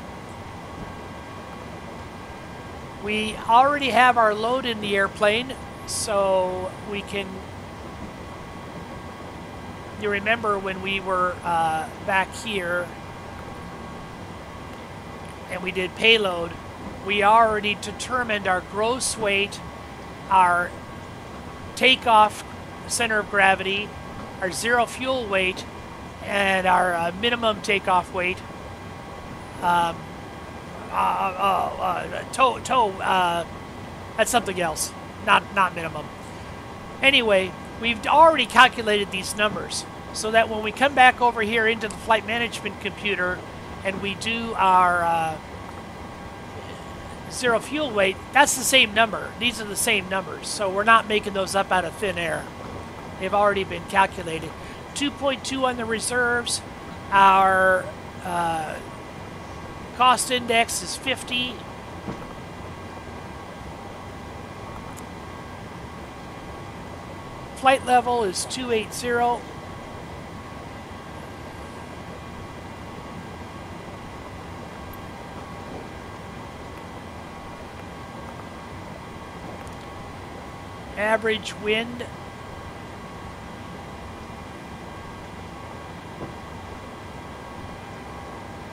We already have our load in the airplane, so we can... You remember when we were uh, back here and we did payload, we already determined our gross weight our takeoff center of gravity, our zero fuel weight, and our uh, minimum takeoff weight. Um, uh, uh, uh tow, tow, uh, that's something else, not, not minimum. Anyway, we've already calculated these numbers so that when we come back over here into the flight management computer and we do our uh, zero fuel weight, that's the same number. These are the same numbers. So we're not making those up out of thin air. They've already been calculated. 2.2 on the reserves. Our uh, cost index is 50. Flight level is 280. average wind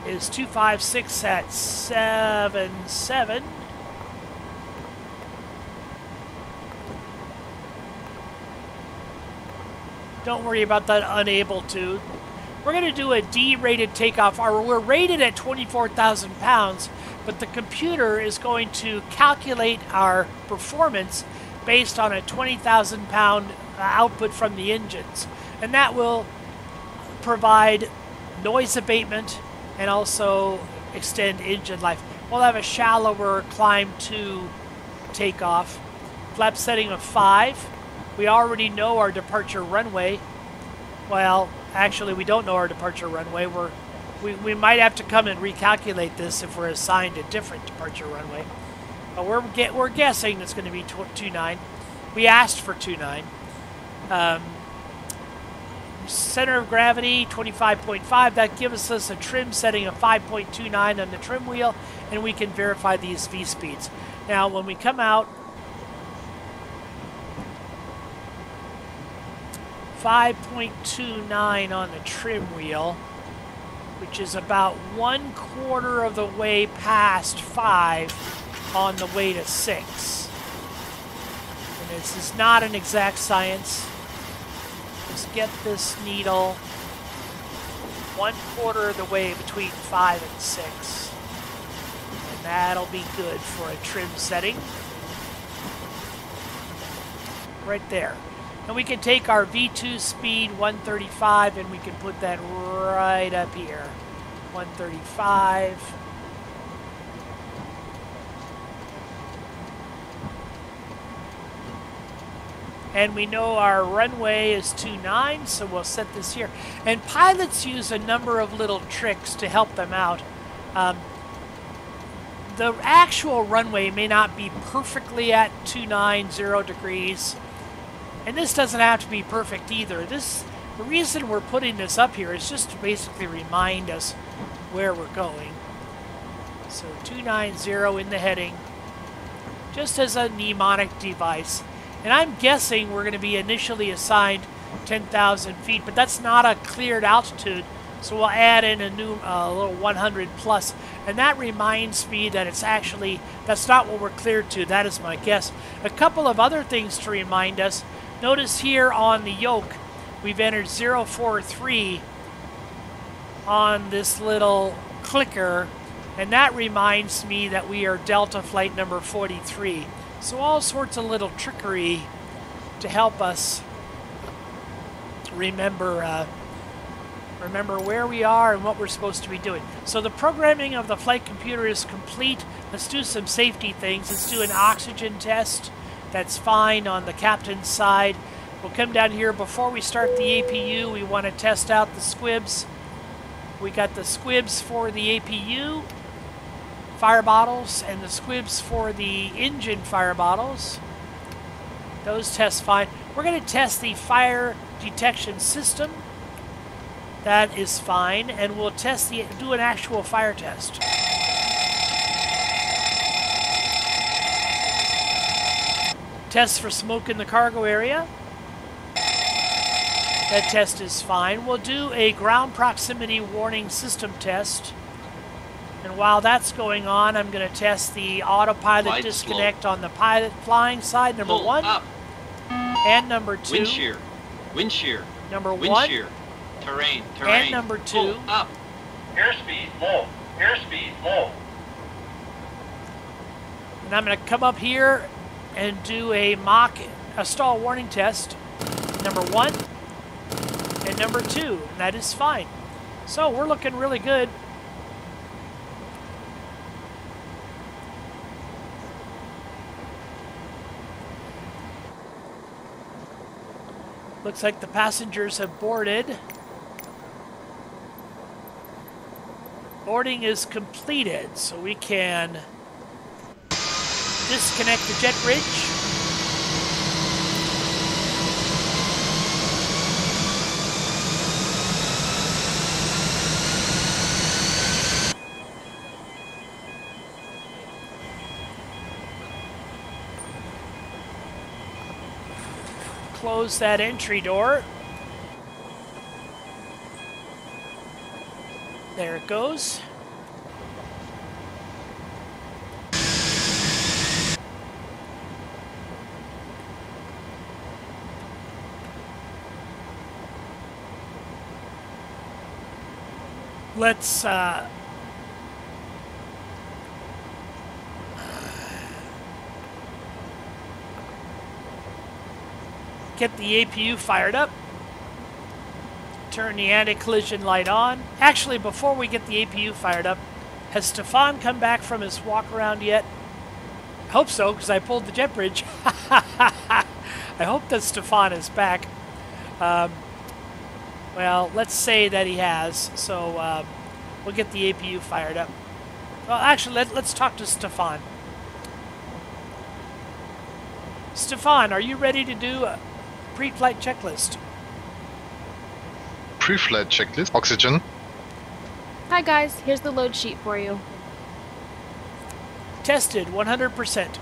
is 256 at 77. Don't worry about that unable to. We're going to do a derated takeoff. We're rated at 24,000 pounds, but the computer is going to calculate our performance based on a 20,000 pound uh, output from the engines. And that will provide noise abatement and also extend engine life. We'll have a shallower climb to takeoff. Flap setting of 5. We already know our departure runway. Well, actually we don't know our departure runway. We're, we, we might have to come and recalculate this if we're assigned a different departure runway. But we're, get, we're guessing it's going to be 2.9. We asked for 2.9. Um, center of gravity 25.5 that gives us a trim setting of 5.29 on the trim wheel and we can verify these V speeds now when we come out 5.29 on the trim wheel which is about one quarter of the way past 5 on the way to 6 and this is not an exact science Let's get this needle one quarter of the way between five and six. And that'll be good for a trim setting. Right there. And we can take our V2 speed 135 and we can put that right up here. 135. and we know our runway is 29 so we'll set this here and pilots use a number of little tricks to help them out um, the actual runway may not be perfectly at 290 degrees and this doesn't have to be perfect either this the reason we're putting this up here is just to basically remind us where we're going so 290 in the heading just as a mnemonic device and I'm guessing we're going to be initially assigned 10,000 feet, but that's not a cleared altitude. So we'll add in a new uh, little 100 plus, and that reminds me that it's actually that's not what we're cleared to. That is my guess. A couple of other things to remind us. Notice here on the yoke, we've entered 043 on this little clicker, and that reminds me that we are Delta flight number 43. So all sorts of little trickery to help us remember uh, remember where we are and what we're supposed to be doing. So the programming of the flight computer is complete. Let's do some safety things. Let's do an oxygen test. That's fine on the captain's side. We'll come down here before we start the APU. We want to test out the squibs. We got the squibs for the APU fire bottles and the squibs for the engine fire bottles. Those test fine. We're going to test the fire detection system. That is fine. And we'll test the do an actual fire test. Test for smoke in the cargo area. That test is fine. We'll do a ground proximity warning system test. And while that's going on, I'm going to test the autopilot Flight disconnect slow. on the pilot flying side, number Pull one. up. And number two. Wind shear. Wind shear. Number one. Wind one. shear. Terrain. Terrain. And number Pull two. up. Airspeed low. Airspeed low. And I'm going to come up here and do a mock, a stall warning test. Number one and number two. And that is fine. So we're looking really good. Looks like the passengers have boarded. Boarding is completed, so we can disconnect the jet bridge. Close that entry door. There it goes. Let's uh, get the APU fired up. Turn the anti-collision light on. Actually, before we get the APU fired up, has Stefan come back from his walk around yet? I hope so, because I pulled the jet bridge. [laughs] I hope that Stefan is back. Um, well, let's say that he has, so uh, we'll get the APU fired up. Well, actually, let, let's talk to Stefan. Stefan, are you ready to do a pre-flight checklist? Pre-flight checklist. Oxygen. Hi guys, here's the load sheet for you. Tested 100%.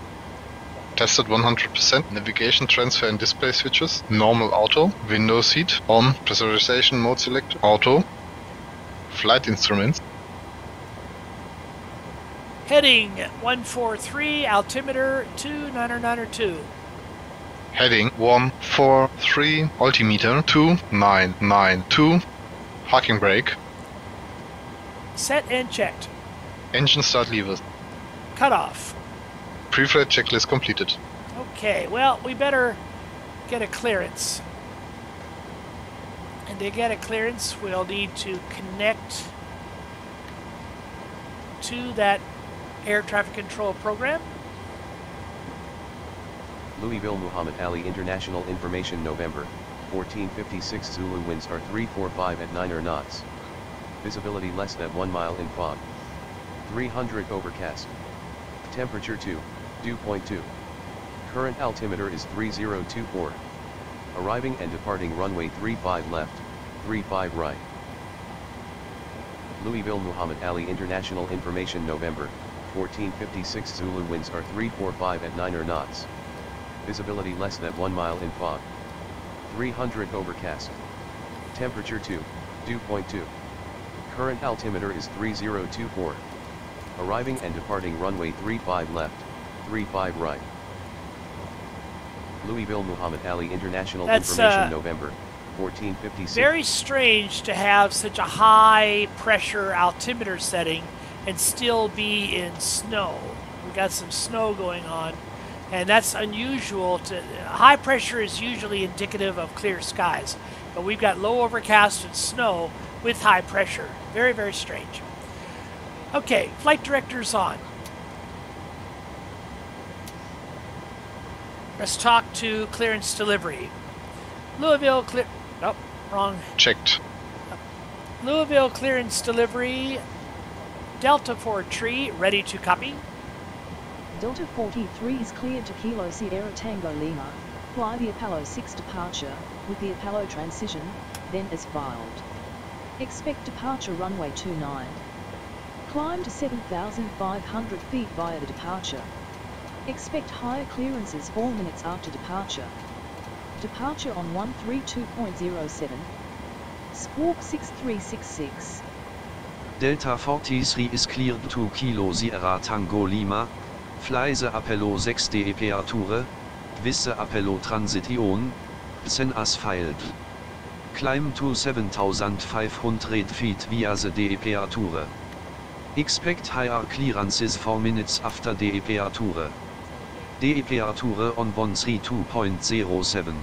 Tested 100%. Navigation transfer and display switches. Normal auto. Window seat. On. Pressurization mode select. Auto. Flight instruments. Heading 143, altimeter 2992. Heading 143. Altimeter 2992. Parking brake. Set and checked. Engine start levers. Cutoff. Pre-flight checklist completed. Okay, well, we better get a clearance. And to get a clearance, we'll need to connect to that air traffic control program. Louisville Muhammad Ali International Information November, 1456 Zulu winds are 345 at 9 or knots. Visibility less than 1 mile in fog. 300 overcast. Temperature 2, dew point 2. Current altimeter is 3024. Arriving and departing runway 35 left, 35 right. Louisville Muhammad Ali International Information November, 1456 Zulu winds are 345 at 9 knots. Visibility less than 1 mile in fog. 300 overcast. Temperature 2, dew point 2. Current altimeter is 3024. Arriving and departing runway 35 left, 35 right. Louisville Muhammad Ali International That's, Information uh, November, 1456. Very strange to have such a high pressure altimeter setting and still be in snow. We got some snow going on, and that's unusual. To high pressure is usually indicative of clear skies, but we've got low overcast and snow with high pressure. Very very strange. Okay, flight director's on. Let's talk to clearance delivery. Louisville clear. Nope, wrong. Checked. Louisville clearance delivery. Delta 4 tree ready to copy. Delta 43 is cleared to Kilo Sierra Tango Lima. Fly the Apollo 6 departure, with the Apollo transition, then as filed. Expect departure runway 29. Climb to 7,500 feet via the departure. Expect higher clearances 4 minutes after departure. Departure on 132.07. Squawk 6366. Delta 43 is cleared to Kilo Sierra Tango Lima, fly the Apollo 6 Departure, with the Apollo Transition, then as filed. Climb to 7500 feet via the departure. Expect higher clearances 4 minutes after departure. Departure on 132.07.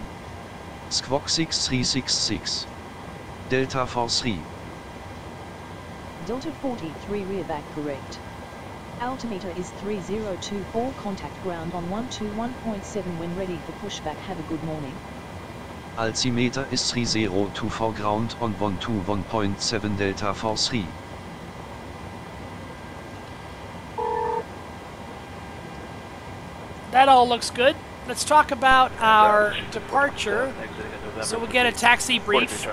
Squawk 6366. Delta 43. Delta 43 rear back correct. Altimeter is 3024 contact ground on 121.7 when ready for pushback have a good morning. Altimeter is 302 ground on 121.7 Delta 43. That all looks good. Let's talk about our departure. So we'll get a taxi brief.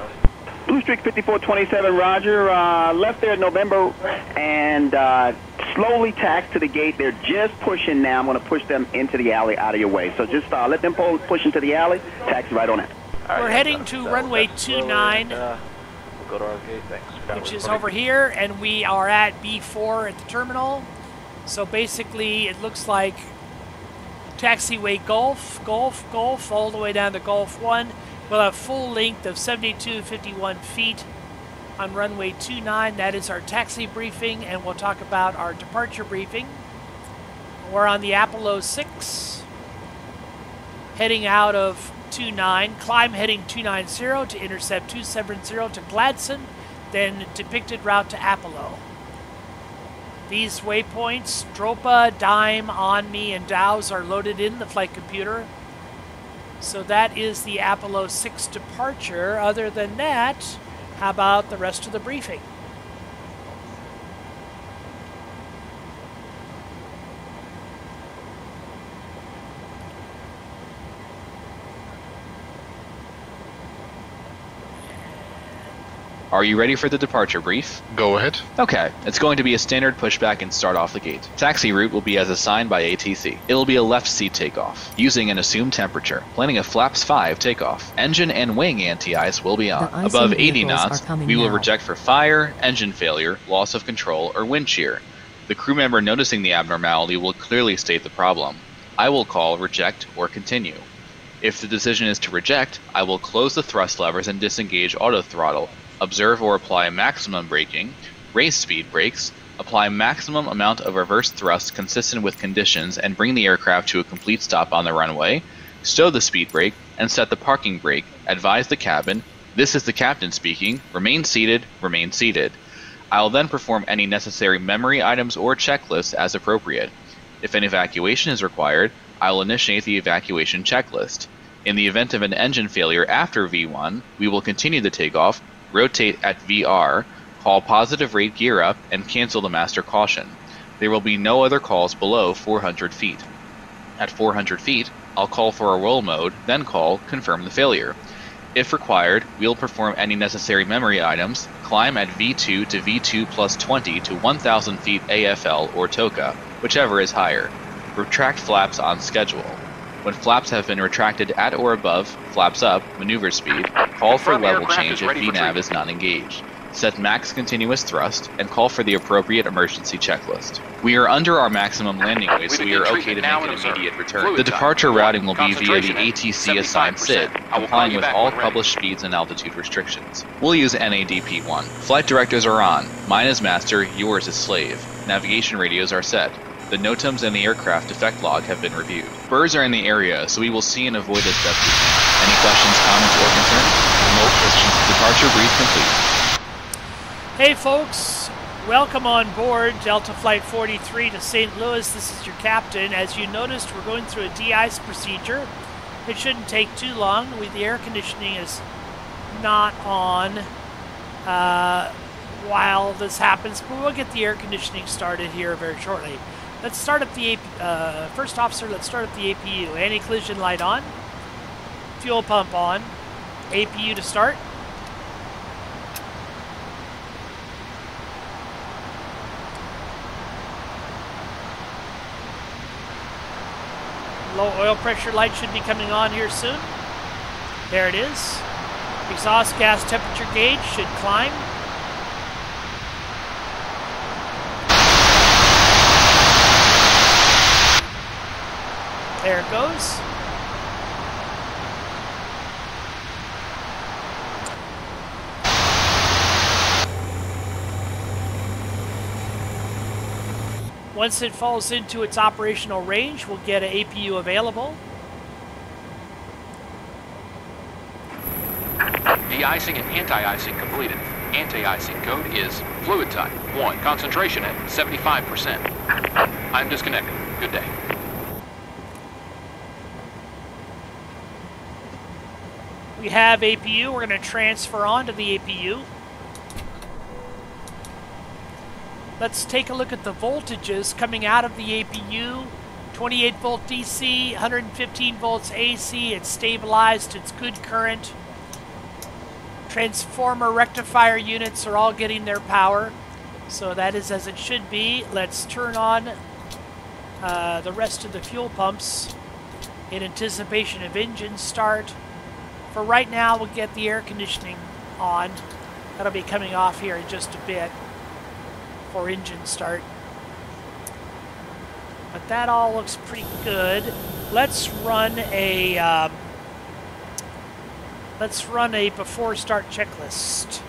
Blue Streak 5427, Roger. Uh, left there in November and uh, slowly taxed to the gate. They're just pushing now. I'm going to push them into the alley out of your way. So just uh, let them pull, push into the alley. Taxi right on it. We're heading to runway 29, We'll go to our gate, thanks. which is over here, and we are at B4 at the terminal. So basically, it looks like taxiway Gulf, Gulf, Gulf, all the way down to Gulf 1. We'll have full length of 7251 feet. on runway 29. That is our taxi briefing, and we'll talk about our departure briefing. We're on the Apollo 6, heading out of 29, climb heading 290 to intercept 270 to Gladson, then depicted route to Apollo. These waypoints, Dropa, Dime, On Me, and DOWS are loaded in the flight computer. So that is the Apollo 6 departure. Other than that, how about the rest of the briefing? Are you ready for the departure brief? Go ahead. Okay, it's going to be a standard pushback and start off the gate. Taxi route will be as assigned by ATC. It'll be a left seat takeoff, using an assumed temperature, planning a flaps 5 takeoff. Engine and wing anti-ice will be on. Above 80 knots, we will now. reject for fire, engine failure, loss of control, or wind shear. The crew member noticing the abnormality will clearly state the problem. I will call reject or continue. If the decision is to reject, I will close the thrust levers and disengage auto throttle, observe or apply maximum braking, raise speed brakes, apply maximum amount of reverse thrust consistent with conditions and bring the aircraft to a complete stop on the runway, stow the speed brake, and set the parking brake, advise the cabin, this is the captain speaking, remain seated, remain seated. I will then perform any necessary memory items or checklists as appropriate. If an evacuation is required, I will initiate the evacuation checklist. In the event of an engine failure after V1, we will continue the takeoff, rotate at VR, call positive rate gear up, and cancel the master caution. There will be no other calls below 400 feet. At 400 feet, I'll call for a roll mode, then call confirm the failure. If required, we'll perform any necessary memory items, climb at V2 to V2 plus 20 to 1000 feet AFL or TOCA, whichever is higher. Retract flaps on schedule. When flaps have been retracted at or above flaps up maneuver speed, call for level change if VNAV is not engaged. Set max continuous thrust and call for the appropriate emergency checklist. We are under our maximum landing weight, so We are okay to make an immediate return. The departure routing will be via the ATC assigned SID, 75%. I will call complying with all published speeds and altitude restrictions. We'll use NADP-1. Flight directors are on. Mine is master, yours is slave. Navigation radios are set. The NOTAMs and the aircraft defect log have been reviewed. Birds are in the area, so we will see and avoid as best we can. Any questions, comments, or concerns? No questions. Departure brief complete. Hey, folks. Welcome on board Delta Flight 43 to St. Louis. This is your captain. As you noticed, we're going through a de-ice procedure. It shouldn't take too long. We, the air conditioning is not on uh, while this happens, but we'll get the air conditioning started here very shortly. Let's start up the AP, uh, first officer. Let's start up the APU. Anti-collision light on. Fuel pump on. APU to start. Low oil pressure light should be coming on here soon. There it is. Exhaust gas temperature gauge should climb. There it goes. Once it falls into its operational range, we'll get an APU available. De-icing and anti-icing completed. Anti-icing code is fluid type 1. Concentration at 75%. I'm disconnected. Good day. We have APU. We're going to transfer on to the APU. Let's take a look at the voltages coming out of the APU. 28 volt DC, 115 volts AC. It's stabilized. It's good current. Transformer rectifier units are all getting their power. So that is as it should be. Let's turn on uh, the rest of the fuel pumps in anticipation of engine start. For right now, we'll get the air conditioning on. That'll be coming off here in just a bit for engine start. But that all looks pretty good. Let's run a um, let's run a before start checklist.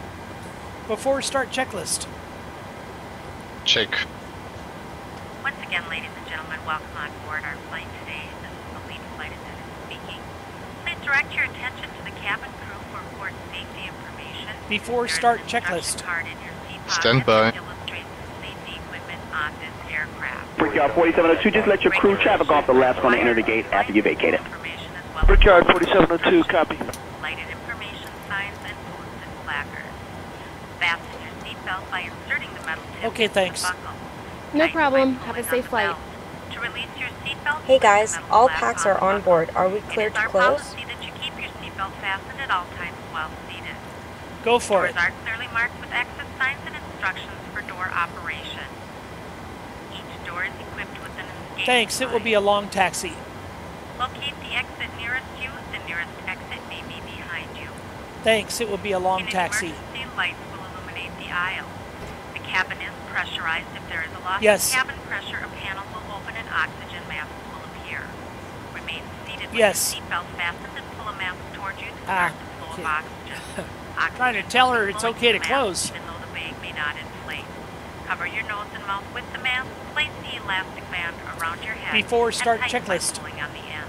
Before start checklist. Check. Once again, ladies and gentlemen, welcome on board our flight today. This is the lead flight attendant speaking. Please direct your attention to the cabin crew for important safety information. Before start checklist. Card in your seat Stand by. that illustrates the safety equipment on this aircraft. Brickyard 4702, just let your crew traffic off the left going to enter the gate after you vacate it. Brickyard 4702, copy. Lighted information signs and posted placards. Fasten your seatbelt by inserting the metal tip Okay, into the thanks. No problem. Have a safe flight. To release your seatbelt, Hey guys, slip the metal all packs are on board. Are we cleared to our close? policy that you keep your seatbelt fastened at all times while seated. Go for Doors it. are clearly marked with exit signs and instructions for door operation. Each door is equipped with an escape Thanks. It will be a long taxi. Locate the exit nearest you. The nearest exit may be behind you. Thanks. It will be a long In taxi. emergency, lights will illuminate the aisle. The cabin is pressurized. If there is a loss Yes. in cabin pressure, a panel will open and oxygen masks will appear. Remain seated with Yes. your seatbelt fastened and pull a mask toward you to Ah, start the flow of oxygen. Trying to tell her it's okay to close. Even though the bag may not inflate. Cover your nose and mouth with the mask. Place the elastic band around your head. Before start tighten checklist. on the end.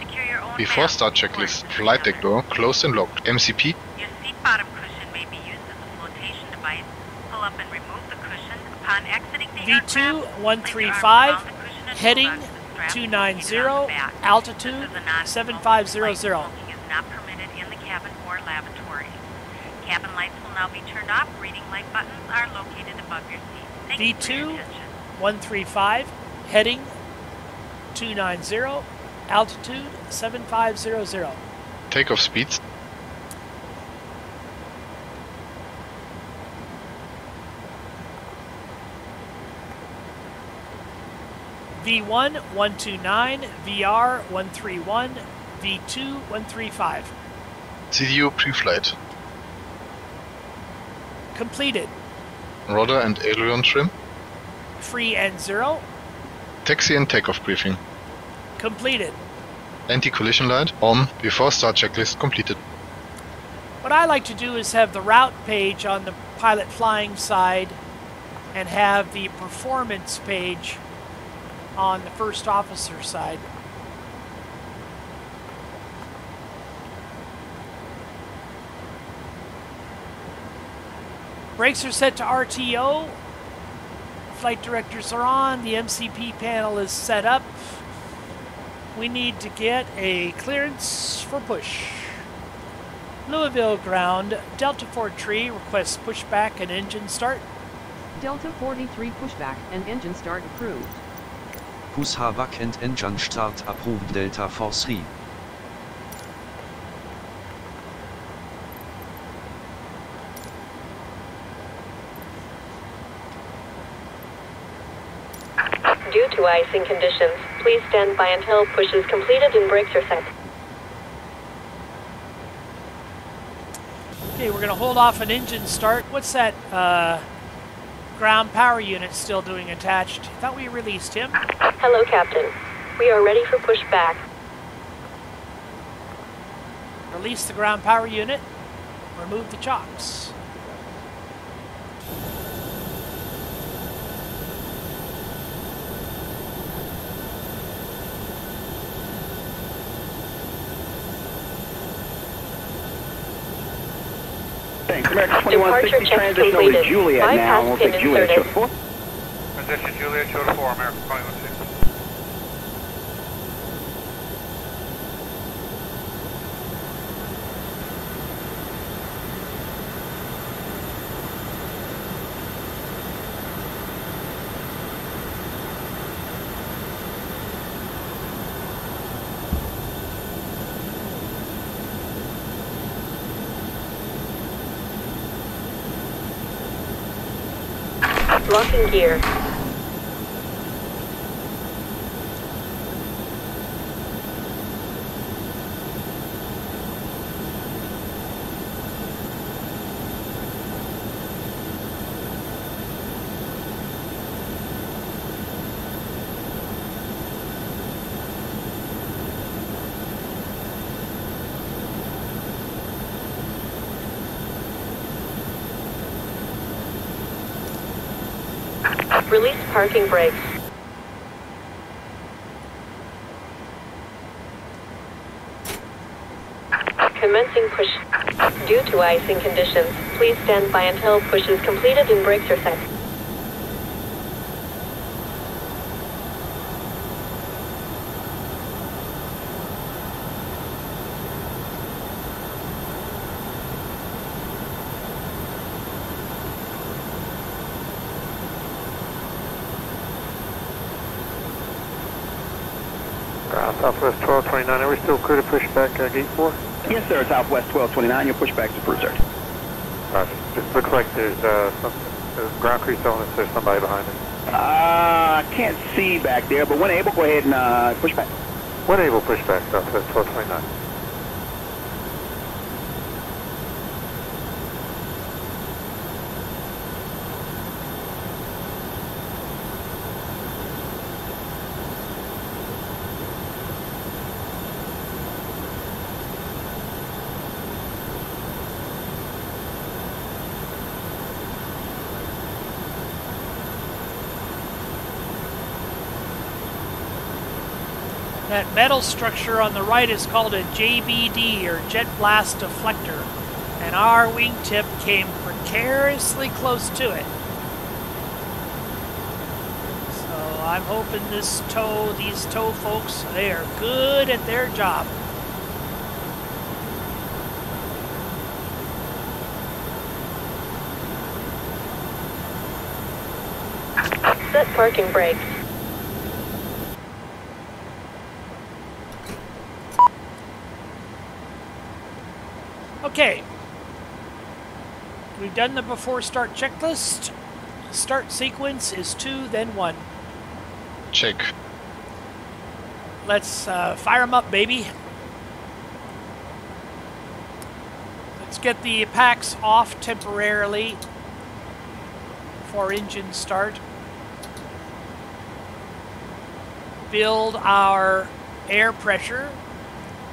Secure your own Before start checklist. Flight deck door closed and locked. MCP. your seat bottom cushion may be used as a flotation device. Pull up and remove the cushion. Upon exiting the V2 aircraft, 135, place your arms around the heading pull back the strap 290, located on the back. altitude This is a non-smoking 7500. Flight. Smoking not permitted in the cabin or lavatory. Cabin lights will now be turned off. Reading light buttons are located above your seat. Thank you for your V2 attention. 135, heading 290, altitude 7500. Takeoff speeds. V1 129, VR 131, V2 135. CDU pre-flight. Completed. Rudder and aileron trim. Free and zero. Taxi and takeoff briefing. Completed. Anti-collision light on before start checklist completed. What I like to do is have the route page on the pilot flying side and have the performance page on the first officer side. Brakes are set to RTO. Flight directors are on. The MCP panel is set up. We need to get a clearance for push. Louisville ground, Delta 4 tree requests pushback and engine start. Delta 43 pushback and engine start approved. Pushback and engine start approved Delta 43. Due to icing conditions, please stand by until push is completed and brakes are set. Okay, we're going to hold off an engine start. What's that uh, ground power unit still doing attached? Thought we released him. Hello, Captain. We are ready for pushback. Release the ground power unit. Remove the chocks. Thanks. American Departure 2160 check transition over to. Juliet now. We'll take Juliet inserted. four. Position Juliet, show to 4, American 2160. Locking parking brakes. Commencing push. Due to icing conditions, please stand by until push is completed and brakes are set. Uh, Southwest 1229, are we still clear to push back uh, gate 4? Yes, sir. Southwest 1229. Your pushback's approved, sir. Roger. Just looks like there's uh, some there's ground crew telling us there's somebody behind us. Uh, I can't see back there, but when able, go ahead and uh, push back. When able, push back Southwest 1229. That metal structure on the right is called a JBD or Jet Blast Deflector, and our wingtip came precariously close to it. So I'm hoping this tow, these tow folks, they are good at their job. Set parking brakes. Okay. We've done the before start checklist. Start sequence is two, then one. Check. Let's uh, fire them up, baby. Let's get the packs off temporarily for engine start. Build our air pressure.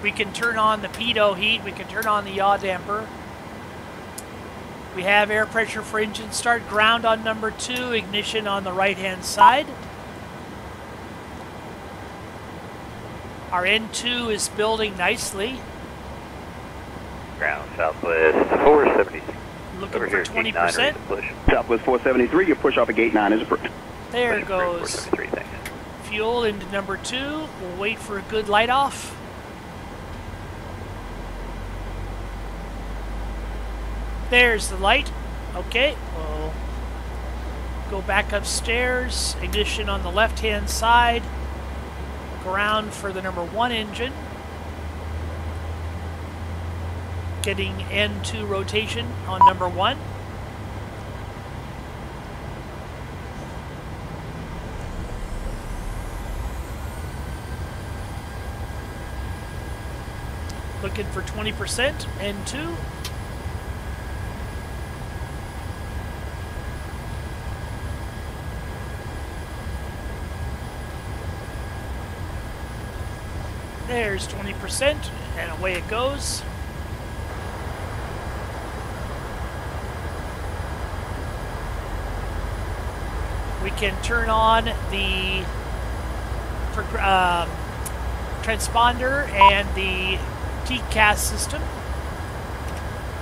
We can turn on the pitot heat. We can turn on the yaw damper. We have air pressure for engine start. Ground on number two. Ignition on the right hand side. Our N2 is building nicely. Ground Southwest 470. Looking Over for here, 20%. push. Southwest 473. Your push off at gate 9 is approved. There goes 473, fuel into number two. We'll wait for a good light off. There's the light. Okay, we'll go back upstairs. Ignition on the left hand side. Ground for the number one engine. Getting N2 rotation on number one. Looking for 20% N2. There's 20%, and away it goes. We can turn on the um, transponder and the TCAS system.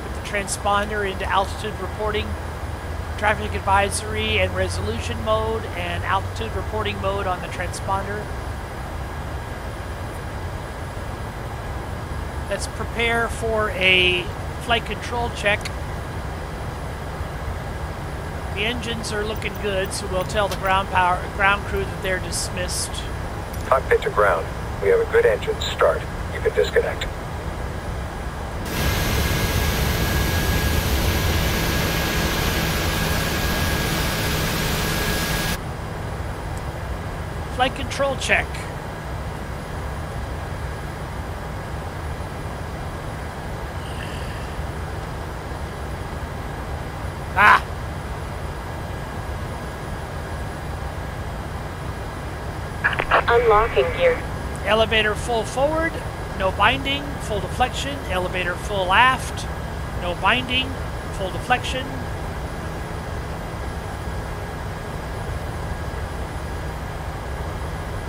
Put the transponder into altitude reporting, traffic advisory, and resolution mode, and altitude reporting mode on the transponder. Let's prepare for a flight control check. The engines are looking good, so we'll tell the ground power ground crew that they're dismissed. Cockpit to ground. We have a good engine. Start. You can disconnect. Flight control check. Ah! Unlocking gear. Elevator full forward, no binding, full deflection. Elevator full aft, no binding, full deflection.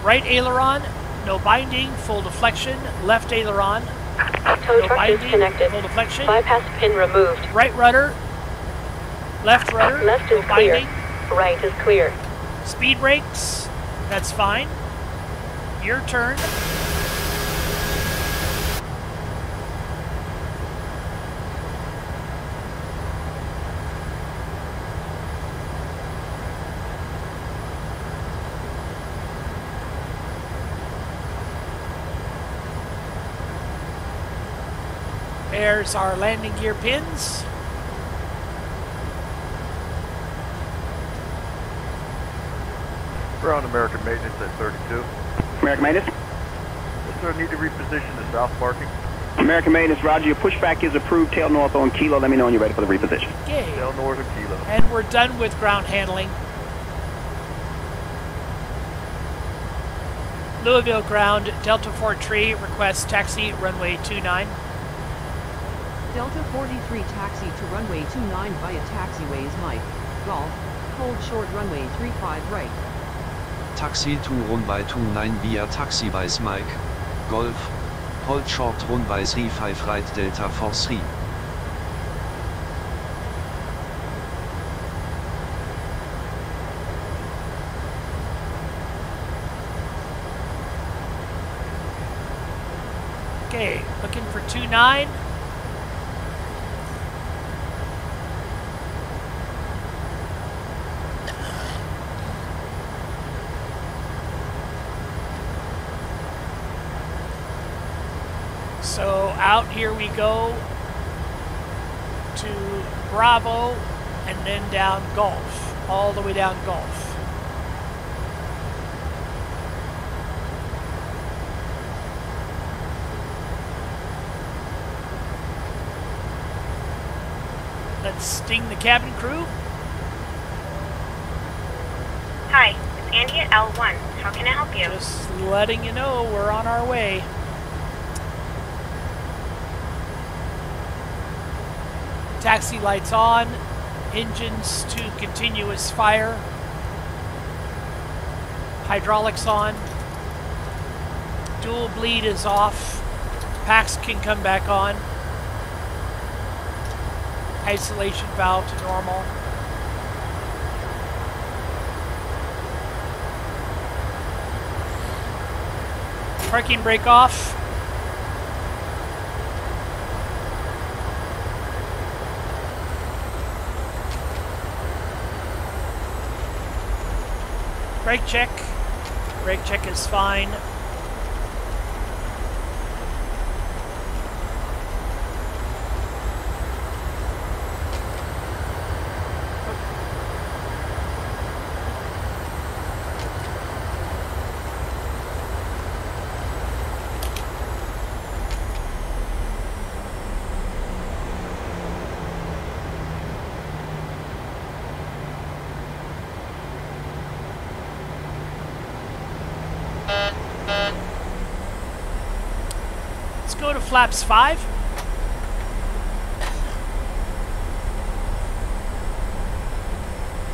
Right aileron, no binding, full deflection. Left aileron, Tow no truck binding, disconnected. full deflection. Bypass pin removed. Right rudder, left rudder, Left no is clear. binding. Right is clear. Speed brakes, that's fine. Your turn. There's our landing gear pins. We're on American Maintenance at 32. American Maintenance. Yes, sir. Need to reposition the south parking. American Maintenance, Roger. Your pushback is approved. Tail north on Kilo. Let me know when you're ready for the reposition. Okay. Tail north on Kilo. And we're done with ground handling. Louisville ground, Delta 4 tree, request taxi runway 29. Delta 43 taxi to runway 29 via taxiways Mike. Golf. Hold short runway 35 right. Taxi to runway 29 via Taxi taxiways Mike. Golf. Hold short Run runway 35 right Delta 43. Okay, looking for 29. So out here we go to Bravo and then down Gulf, all the way down Gulf. Let's sting the cabin crew. Hi, it's Andy at L1. How can I help you? Just letting you know we're on our way. Taxi lights on, engines to continuous fire, hydraulics on, dual bleed is off, packs can come back on, isolation valve to normal. Parking brake off. Brake check. Brake check is fine. Flaps 5.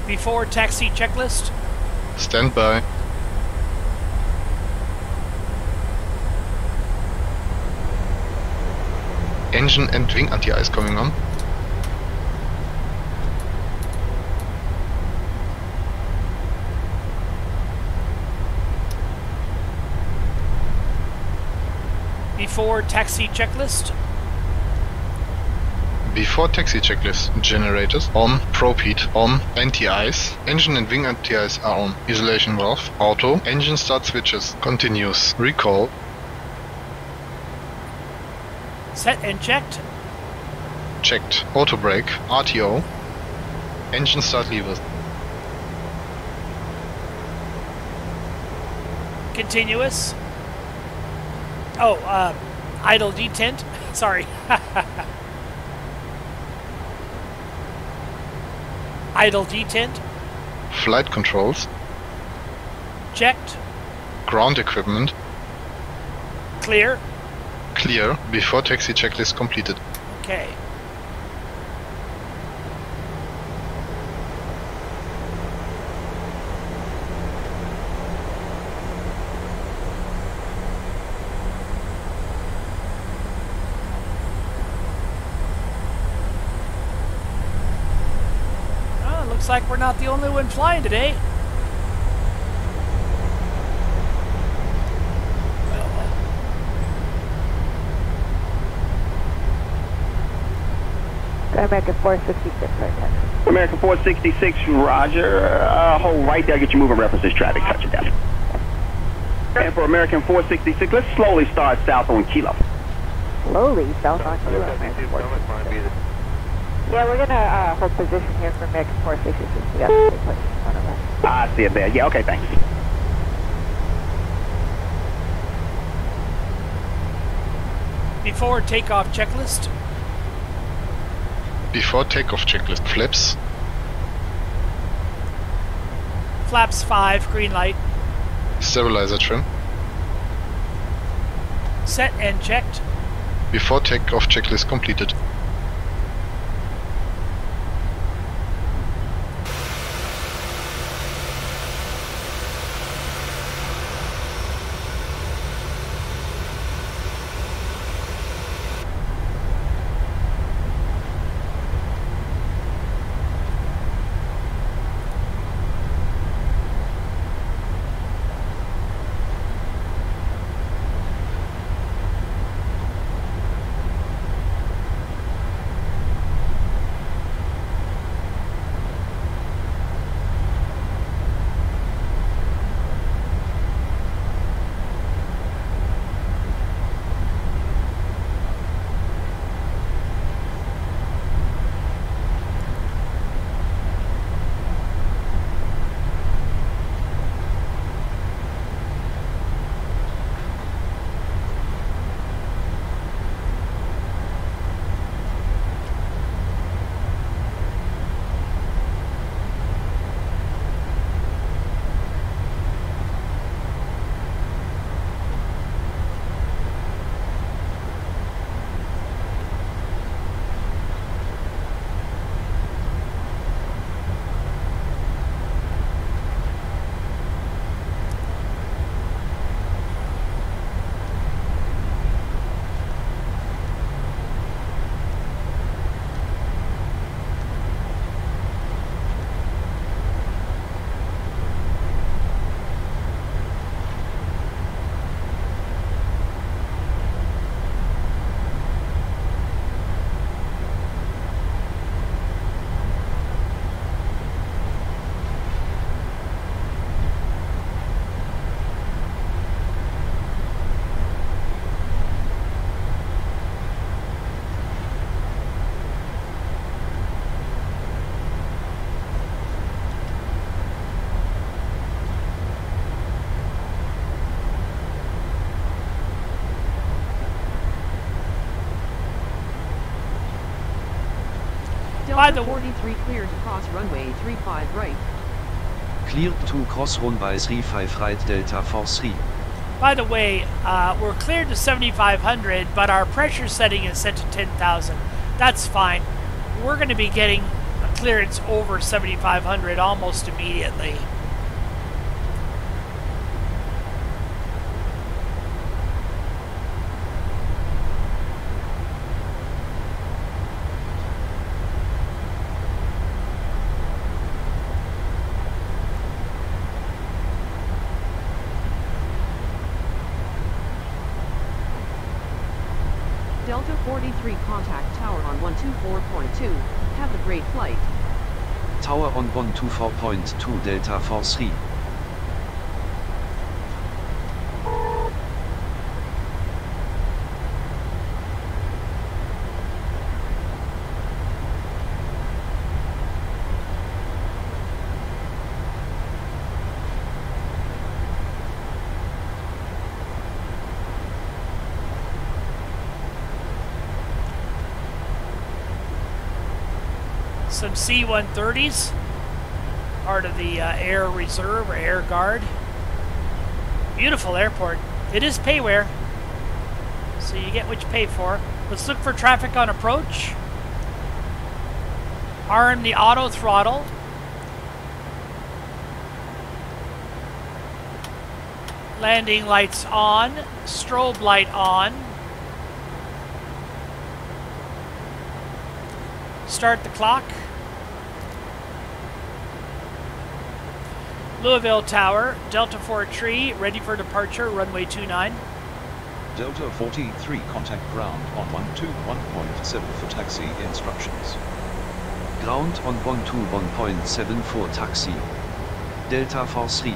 Before taxi checklist. Stand by. Engine and wing anti-ice coming on. Before taxi checklist. Before taxi checklist, generators on, probe heat on, anti-ice, engine and wing anti-ice are on, isolation valve, auto, engine start switches, continuous, recall, Set and checked. checked, auto brake, RTO, engine start levers, Continuous. Oh, uh, idle detent. [laughs] Sorry. [laughs] idle detent. flight controls, Checked. ground equipment, Clear. clear, before taxi checklist completed. Okay. Like we're not the only one flying today. American 466 right now. American 466, Roger. Uh, hold right there, get your moving references, traffic, touch it down. And for American 466, let's slowly start south on Kilo. Slowly south on Kilo, American 466. Yeah, we're gonna uh, hold position here for American 466. We got the place in front of us. I see it there. Yeah, okay, thanks. Before takeoff checklist. Before takeoff checklist flaps. Flaps 5, green light. Stabilizer trim. Set and checked. Before takeoff checklist completed. Delta 43 cleared to cross runway 35 right. Cleared to cross runway 35 right Delta Force 3. By the way, uh, we're cleared to 7,500, but our pressure setting is set to 10,000. That's fine. We're going to be getting a clearance over 7,500 almost immediately. Delta 43 contact tower on 124.2. Have a great flight. Tower on 124.2 Delta Force 3. Some C-130s, part of the uh, Air Reserve or Air Guard. Beautiful airport. It is payware, so you get what you pay for. Let's look for traffic on approach. Arm the auto throttle. Landing lights on, strobe light on. Start the clock. Louisville Tower, Delta 4 tree, ready for departure, runway 29. Delta 43, contact ground on 121.7 for taxi instructions. Ground on 121.7 for taxi. Delta 43.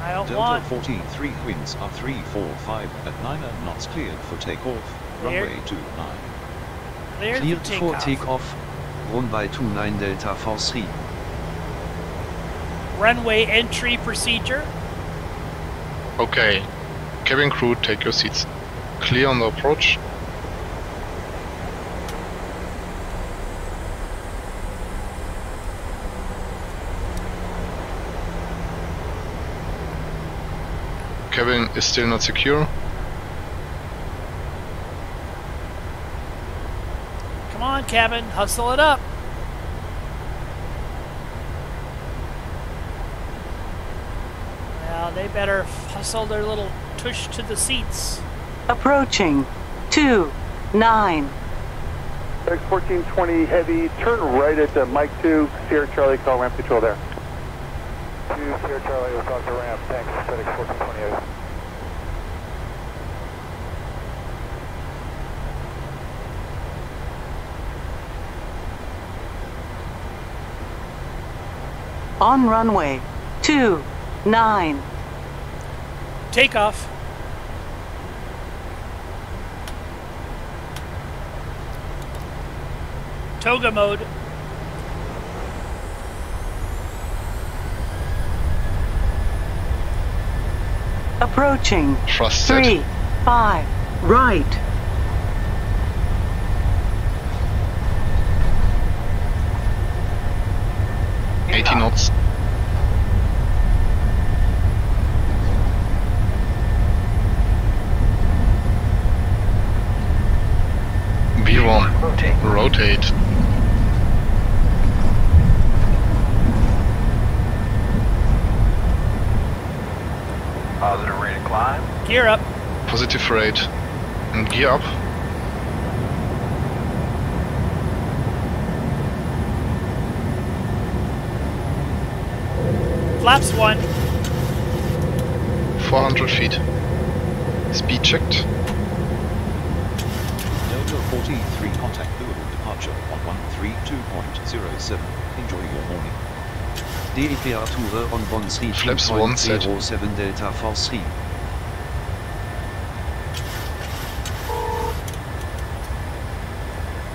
I don't Delta want 43 winds are 345 at 9 knots cleared for takeoff. Runway 29. cleared Cleared for takeoff. takeoff. Runway 29 Delta 43. Runway entry procedure. Okay. Cabin crew, take your seats. Clear on the approach. Cabin is still not secure. Come on, cabin, hustle it up. Well, they better hustle their little tush to the seats. Approaching. Two. Nine. FedEx 1420 Heavy, turn right at uh, Mike 2, Sierra Charlie, call ramp control there. 2 Sierra Charlie, we'll talk to ramp, thanks, FedEx 1420 Heavy. On runway. Two. Nine. Takeoff. Toga mode. Approaching. Trust set. Three. Five. Right. Eighty knots. V1. Rotate. Rotate. Positive rate of climb. Gear up. Positive rate. And gear up. Flaps one. 400 feet. Speed checked. Delta 43, contact Louisville departure on 132.07. Enjoy your morning. DEPA Tour on Bonn Flaps one set. 3.07 Delta 43.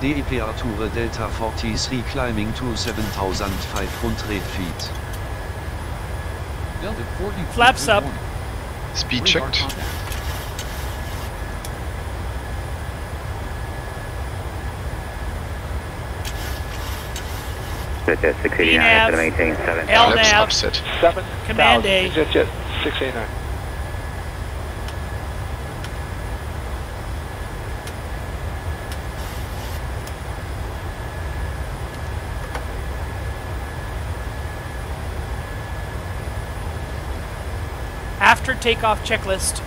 DEPA Tour Delta 43 climbing to 7500 feet. Delta 43, Flaps up. Speed checked. Contact. At 689, VNAV, to maintain 7. L- upset. 7. Command A. Jet jet 689. After takeoff checklist.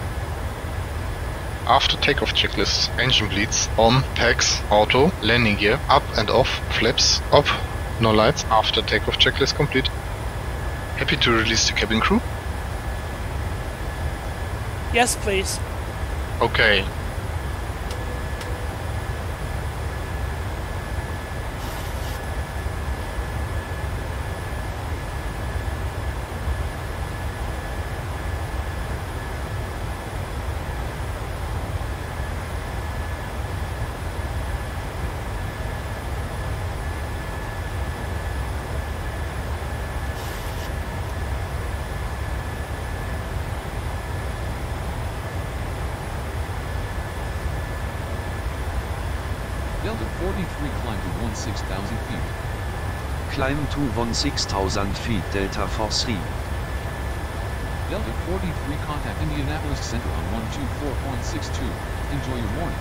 After takeoff checklist, engine bleeds, on, packs, auto, landing gear, up and off, flaps, up, no lights, after takeoff checklist complete. Happy to release the cabin crew? Yes, please. Okay. Delta 43, climb to 16,000 feet. Climb to 16,000 feet Delta 43. Delta 43, contact Indianapolis Center on 124.62. Enjoy your morning.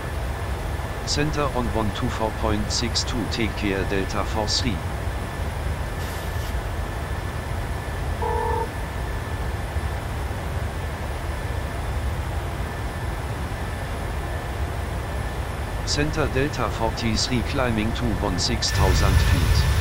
Center on 124.62 take care Delta 43. Center Delta 43 climbing to 16,000 feet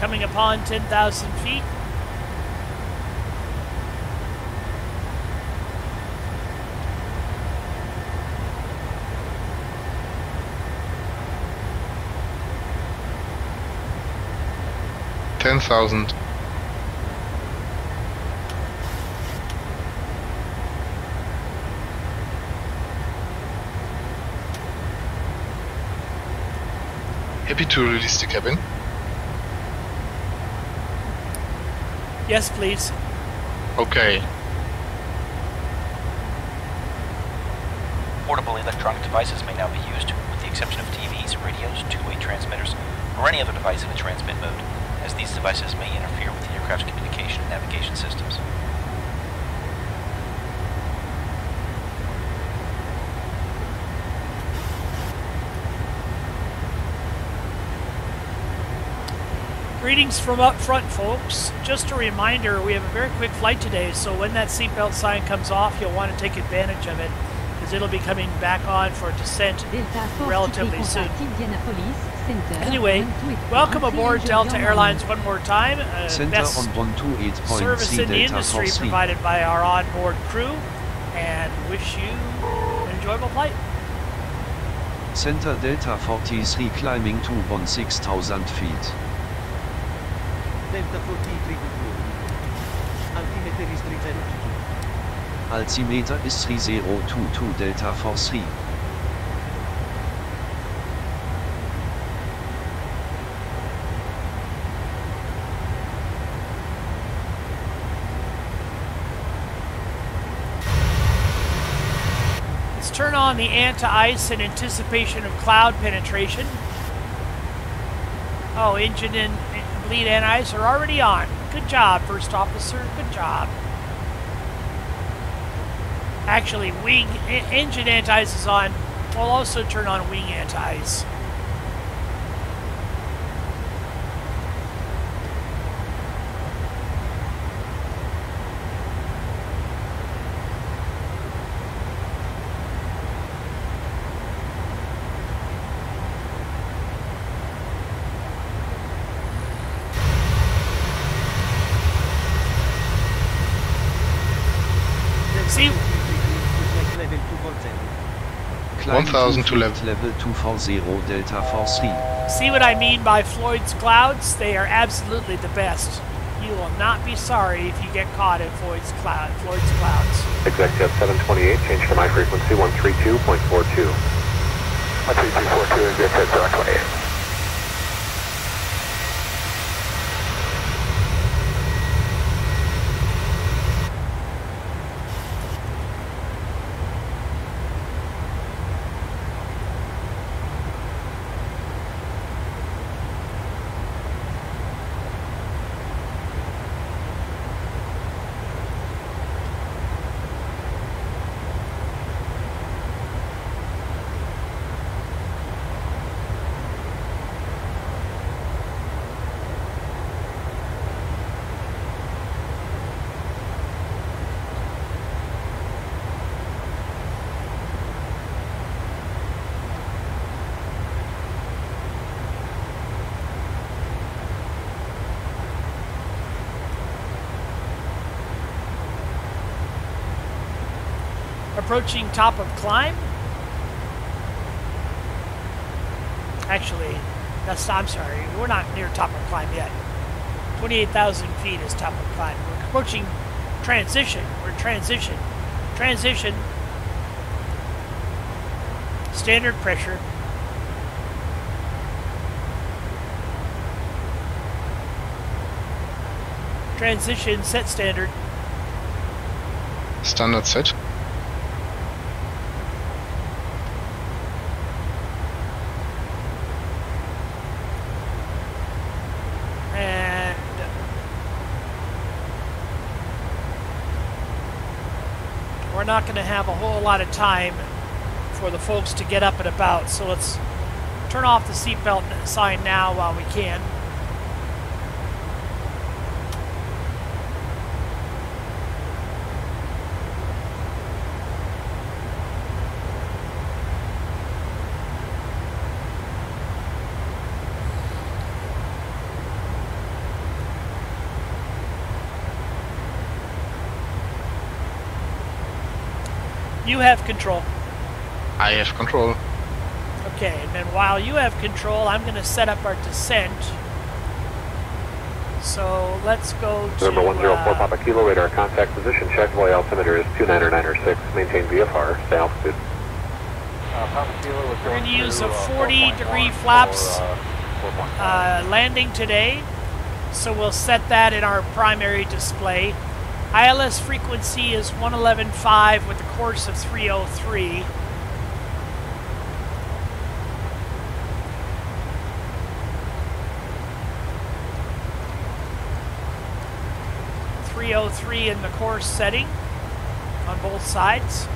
coming upon 10,000 feet. Ten thousand. Happy to release the cabin. Yes, please. Okay. Portable electronic devices may now be used, with the exception of TVs, radios, two-way transmitters, or any other device in a transmit mode, as these devices may interfere with the aircraft's communication and navigation systems. Greetings from up front, folks. Just a reminder, we have a very quick flight today, so when that seatbelt sign comes off, you'll want to take advantage of it, because it'll be coming back on for descent relatively soon. Anyway, welcome aboard Delta Airlines one more time. Uh, best service in the industry provided by our onboard crew, and wish you an enjoyable flight. Center Delta 43 climbing to 16,000 feet. Delta 43 Altimeter is 3022 Delta 43. On the anti-ice in anticipation of cloud penetration. Oh, engine and bleed anti-ice are already on. Good job, first officer. Good job. Actually, wing engine anti-ice is on. We'll also turn on wing anti-ice. See, Level 240. Climb 1000 to level. level 240 Delta 43. see what I mean by Floyd's clouds? They are absolutely the best. You will not be sorry if you get caught in Floyd's cloud. Floyd's clouds. Executive 728, change to my frequency 132.42. 132.42 is Executive 728. Approaching top of climb. Actually, that's I'm sorry. We're not near top of climb yet. 28,000 feet is top of climb. We're approaching transition. We're transition. Transition. Standard pressure. Transition set standard. Standard set. And we're not going to have a whole lot of time for the folks to get up and about. So let's turn off the seatbelt sign now while we can. You have control. I have control. Okay, and then while you have control, I'm going to set up our descent. So let's go to. Number 104 uh, Papa Kilo radar contact position check. Volley altimeter is 29906. Maintain VFR. Stay altitude. We're going to use a 40 degree flaps uh, landing today. So we'll set that in our primary display. ILS frequency is 111.5 with a course of 303. Three oh three in the course setting on both sides.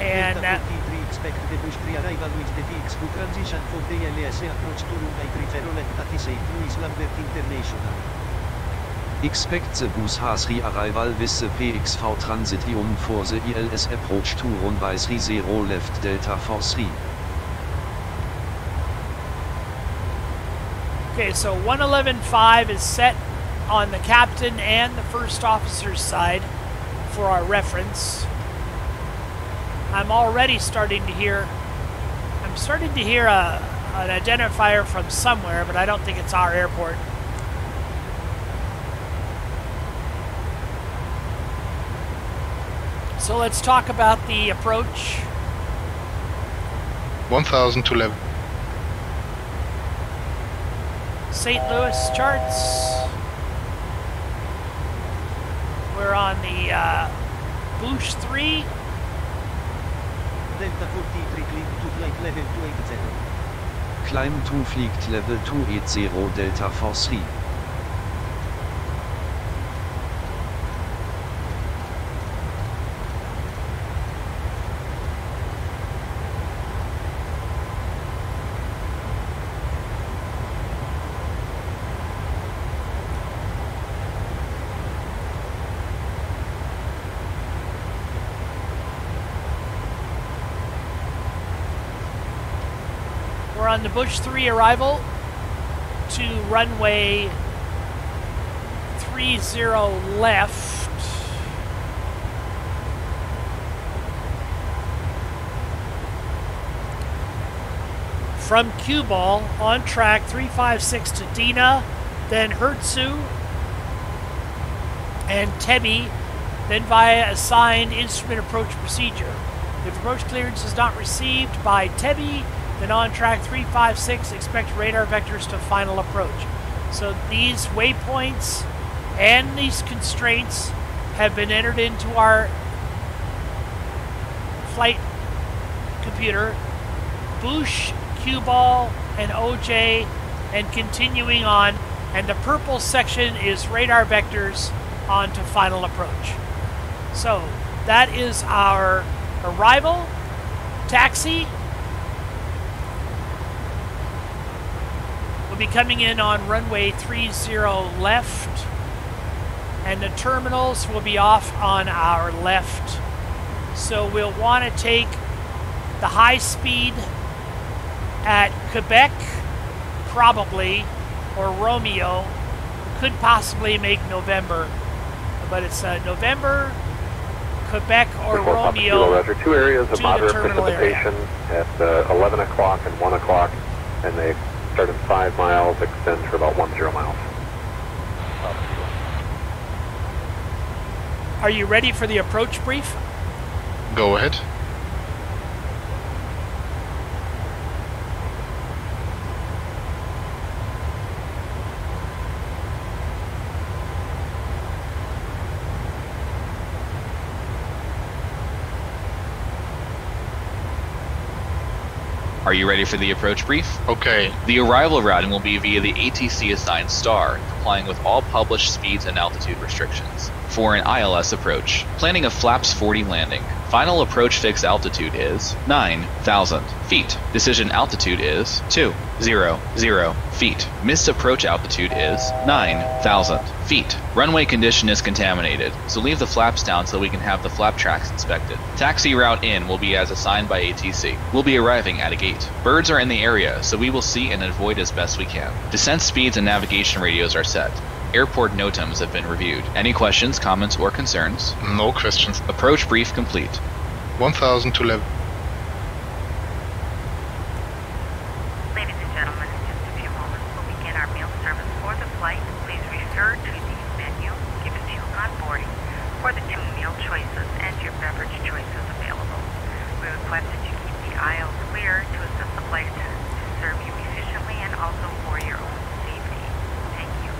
And that Delta 43 expect the bush pre-arrival with the for the ILS approach to runway 30 left 36 Louis Lambert International. Expect the bus has re-arrival with the PXV transition for the ILS approach to runway 30 left Delta 43. Okay, so 111.5 is set on the captain and the first officer's side for our reference. I'm already starting to hear I'm starting to hear a, an identifier from somewhere, but I don't think it's our airport. So let's talk about the approach. 1000 to level. St. Louis charts. We're on the uh, Bush 3. Delta 43 clean to flight level 280. Climb to flight level 280 Delta 43. We're on the Bush 3 arrival to runway 30 left. From cue ball on track 356 to Dina, then Hertzu and Tebby, then via assigned instrument approach procedure. If approach clearance is not received by Tebby, then on track 356, expect radar vectors to final approach. So these waypoints and these constraints have been entered into our flight computer. Bush, cue ball, and OJ, and continuing on. And the purple section is radar vectors on to final approach. So that is our arrival, taxi, be coming in on runway 30 left, and the terminals will be off on our left. So we'll want to take the high speed at Quebec, probably, or Romeo. Could possibly make November, but it's uh, November, Quebec, or Papa Romeo. Roger. Two areas of moderate terminal area. precipitation at uh, 11 o'clock and 1 o'clock, and they start at 5 miles, extend for about 10 miles. Are you ready for the approach brief? Go ahead. Are you ready for the approach brief? Okay. The arrival routing will be via the ATC assigned star, complying with all published speeds and altitude restrictions. For an ILS approach, planning a flaps 40 landing. Final approach fixed altitude is 9,000 feet. Decision altitude is 2. Feet. Missed approach altitude is 9,000 feet. Runway condition is contaminated, so leave the flaps down so we can have the flap tracks inspected. Taxi route in will be as assigned by ATC. We'll be arriving at a gate. Birds are in the area, so we will see and avoid as best we can. Descent speeds and navigation radios are set. Airport NOTAMs have been reviewed. Any questions, comments, or concerns? No questions. Approach brief complete. 1000 to level. Ladies and gentlemen, in just a few moments, we'll begin our meal service for the flight. Please refer to the menu given to you on boarding for the two meal choices and your beverage choices available. We request that you keep the aisles clear to assist the flight attendants to serve you efficiently and also for your own safety. Thank you.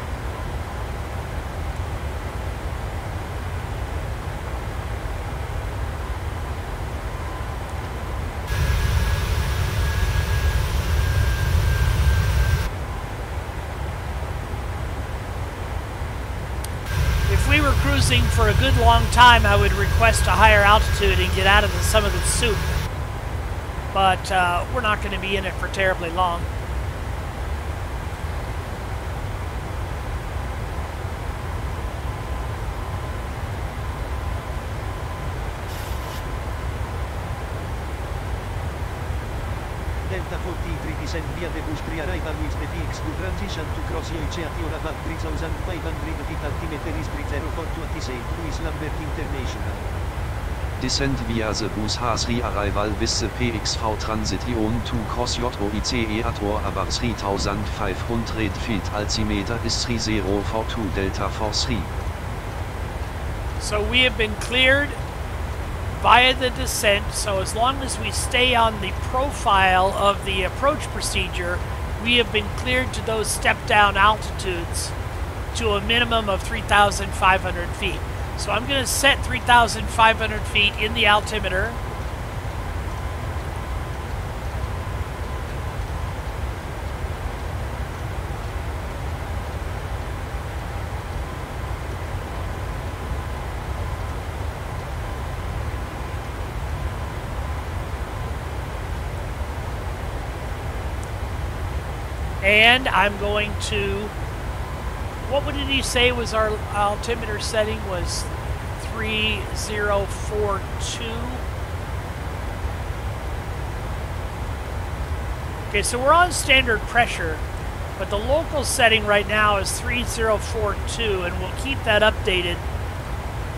If we were cruising for a good long time, I would request a higher altitude and get out of the, some of the soup. But uh, we're not going to be in it for terribly long. Delta 43 descend via pre-arrival with the VX to transition to cross JOICE at your about 3500 feet altimeter is 30427 Louis Lambert International. Descent via the bus has re-arrival with the PXV transition to cross JOICE at or about 3500 feet altimeter is 3042 Delta 43. So we have been cleared via the descent, so as long as we stay on the profile of the approach procedure, we have been cleared to those step-down altitudes to a minimum of 3,500 feet. So I'm going to set 3,500 feet in the altimeter. And I'm going to, what did he say was our altimeter setting was 3042? Okay, so we're on standard pressure, but the local setting right now is 3042, and we'll keep that updated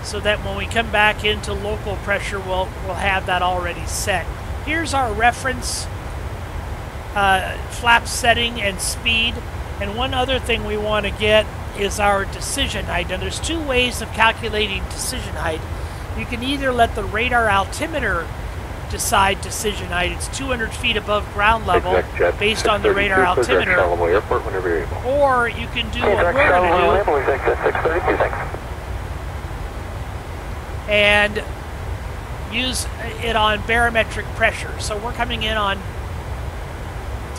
so that when we come back into local pressure, we'll, we'll have that already set. Here's our reference uh, flap setting and speed. And one other thing we want to get is our decision height. Now there's two ways of calculating decision height. You can either let the radar altimeter decide decision height. It's 200 feet above ground level based on the radar altimeter. Airport. Or you can do what we're going to do Airport, exec 632, thanks. and use it on barometric pressure. So we're coming in on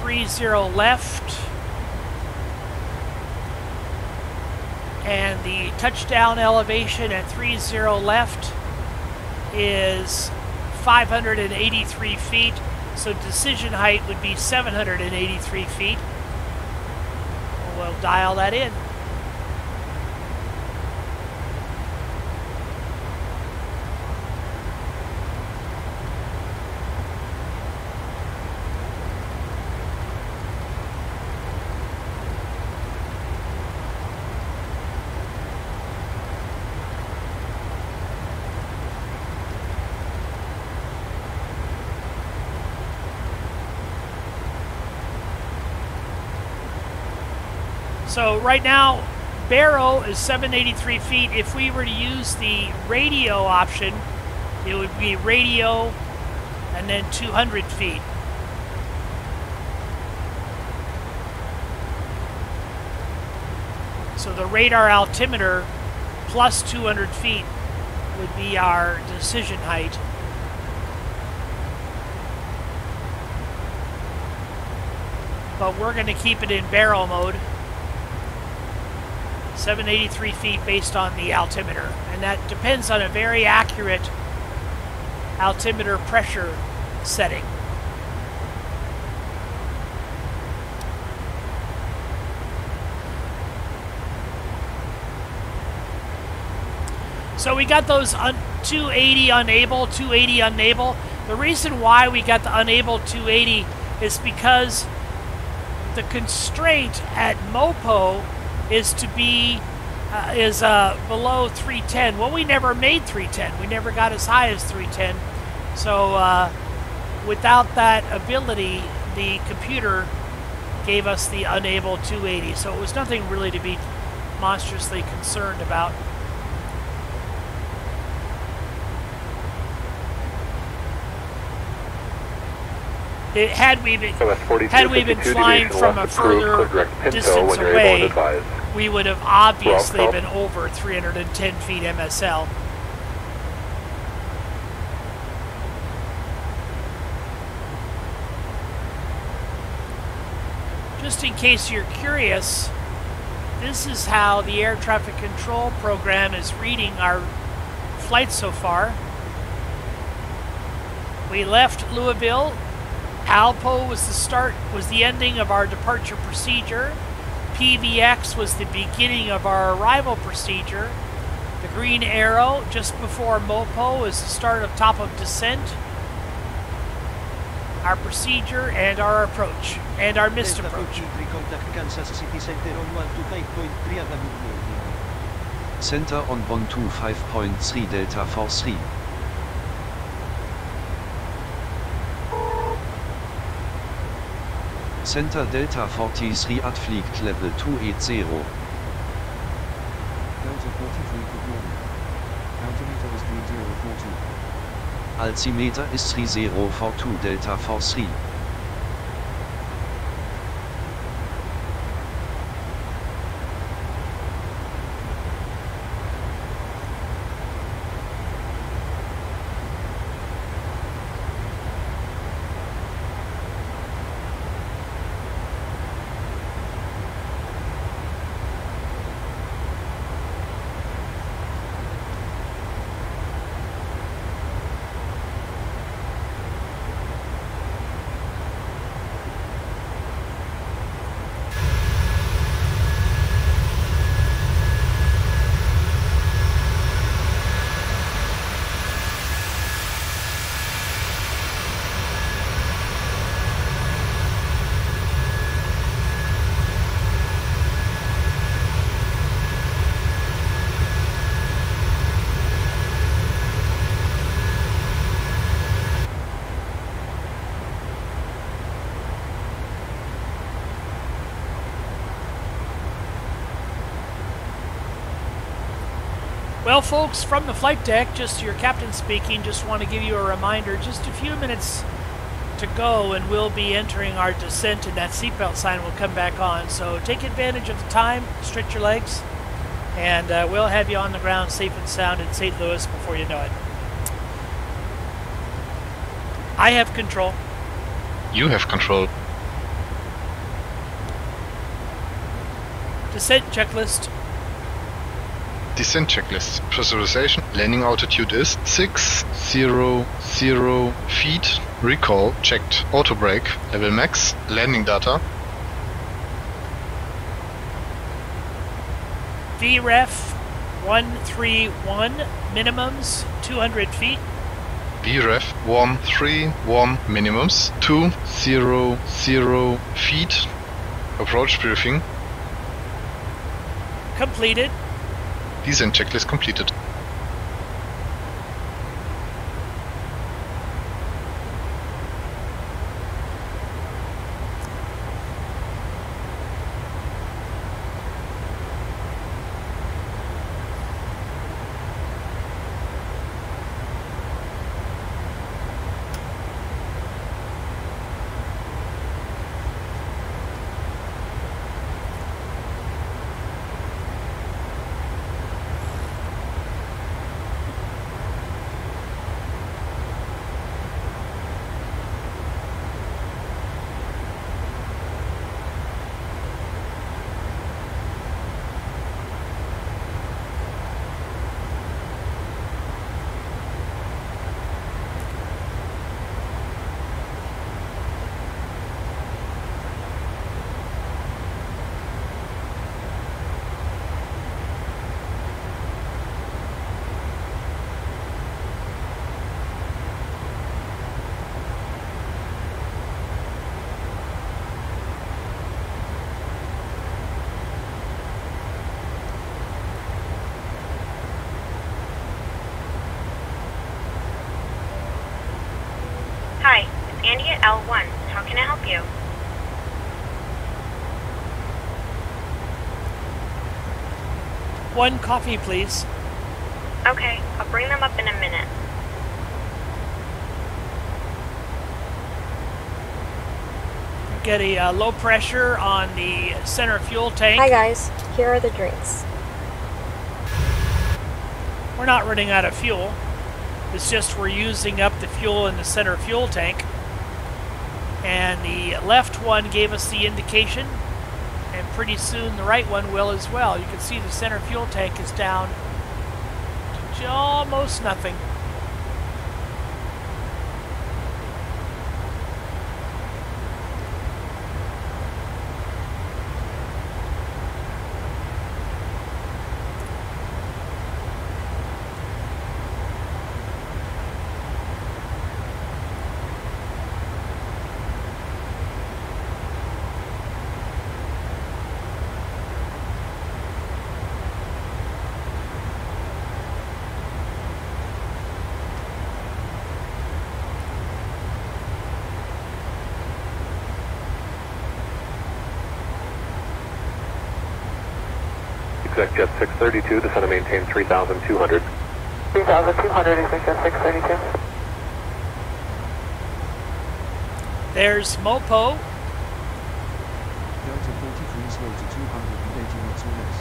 30 left. And the touchdown elevation at 30 left is 583 feet. So decision height would be 783 feet. We'll dial that in. So right now, Baro is 783 feet. If we were to use the radio option, it would be radio and then 200 feet. So the radar altimeter plus 200 feet would be our decision height. But we're going to keep it in baro mode. 783 feet based on the altimeter. And that depends on a very accurate altimeter pressure setting. So we got those un 280 unable, 280 unable. The reason why we got the unable 280 is because the constraint at MOPO is to be uh, is uh, below 310. Well, we never made 310. We never got as high as 310. So uh, without that ability, the computer gave us the unable 280. So it was nothing really to be monstrously concerned about. It, had we been had we been flying from a further distance away, we would have obviously been over 310 feet MSL. Just in case you're curious, this is how the air traffic control program is reading our flight so far. We left Louisville. Alpo was the start, was the ending of our departure procedure. PVX was the beginning of our arrival procedure. The green arrow just before Mopo is the start of top of descent. Our procedure and our approach, and our missed approach. Center on 125.3 Delta 43. Center Delta 43 at fliegt level 280. Delta 43, good morning. Altimeter is 3042. Altimeter is 3042 Delta Force 3. Well, folks, from the flight deck, just your captain speaking, just want to give you a reminder just a few minutes to go, and we'll be entering our descent, and that seatbelt sign will come back on. So take advantage of the time, stretch your legs, and uh, we'll have you on the ground safe and sound in St. Louis before you know it. I have control. You have control. Descent checklist. Descent checklist. Pressurization. Landing altitude is 600 feet. Recall checked. Auto brake. Level max. Landing data. VREF 131. Minimums 200 feet. VREF 131 minimums. 200 feet. Approach briefing. Completed. Descent checklist completed. L1. How can I help you? One coffee, please. Okay, I'll bring them up in a minute. Get a uh, low pressure on the center fuel tank. Hi guys, here are the drinks. We're not running out of fuel. It's just we're using up the fuel in the center fuel tank. And the left one gave us the indication, and pretty soon the right one will as well. You can see the center fuel tank is down to almost nothing. Exec Jet 632, descend to maintain 3,200. 3,200, Exec Jet 632. There's Mopo. Delta 43 slow to 280 knots or less.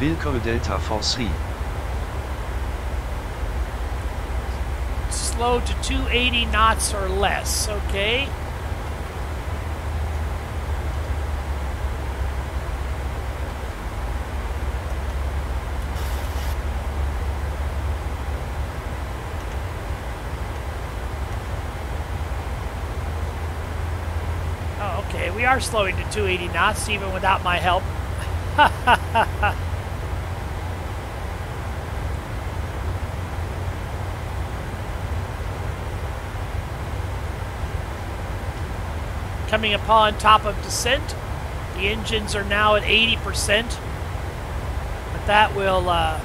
Willkommen Delta 43. Slow to 280 knots or less, okay? Oh, okay, we are slowing to 280 knots even without my help. [laughs] Coming upon top of descent, the engines are now at 80%, but that will uh,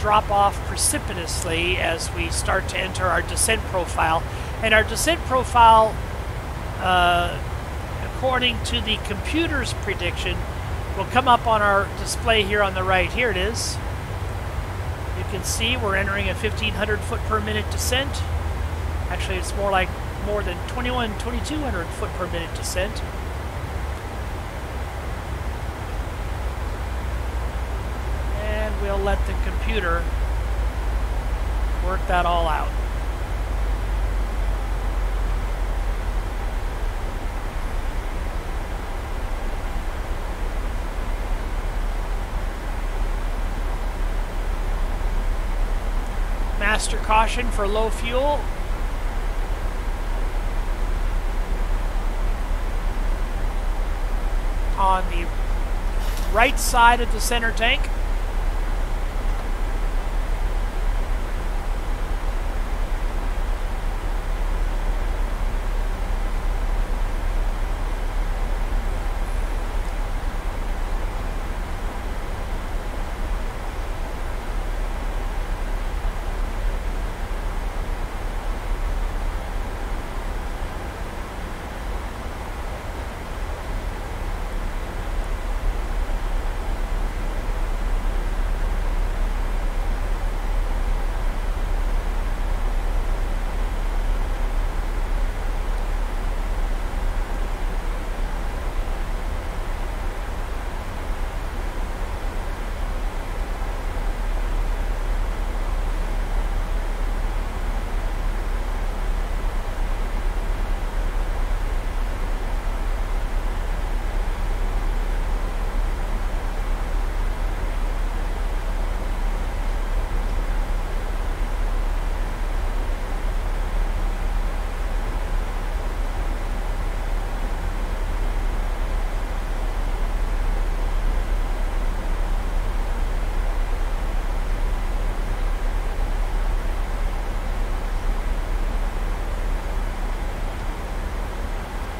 drop off precipitously as we start to enter our descent profile. And our descent profile, uh, according to the computer's prediction, will come up on our display here on the right. Here it is. You can see we're entering a 1500 foot per minute descent. Actually, it's more like more than 21, 2200 foot per minute descent. And we'll let the computer work that all out. Caution for low fuel. On the right side of the center tank.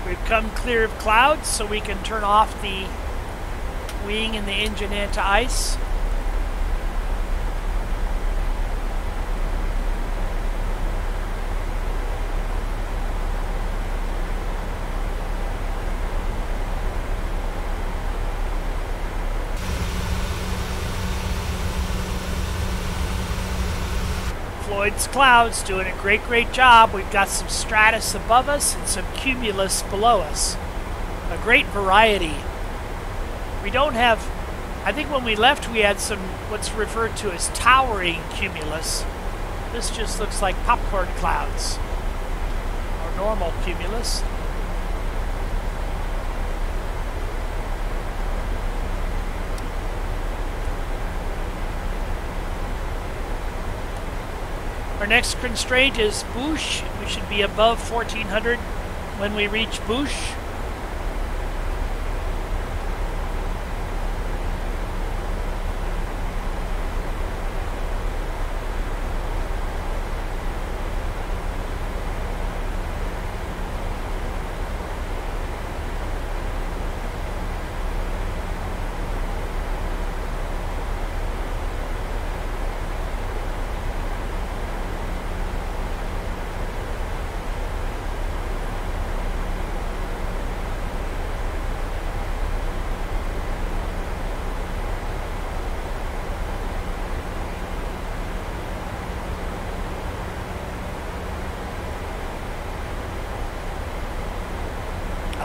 We've come clear of clouds, so we can turn off the wing and the engine anti-ice. Floyd's clouds doing a great, great job. We've got some stratus above us and some cumulus below us. A great variety. We don't have, I think when we left we had some what's referred to as towering cumulus. This just looks like popcorn clouds. Or normal cumulus. Our next constraint is Bouche. We should be above 1400 when we reach Bouche.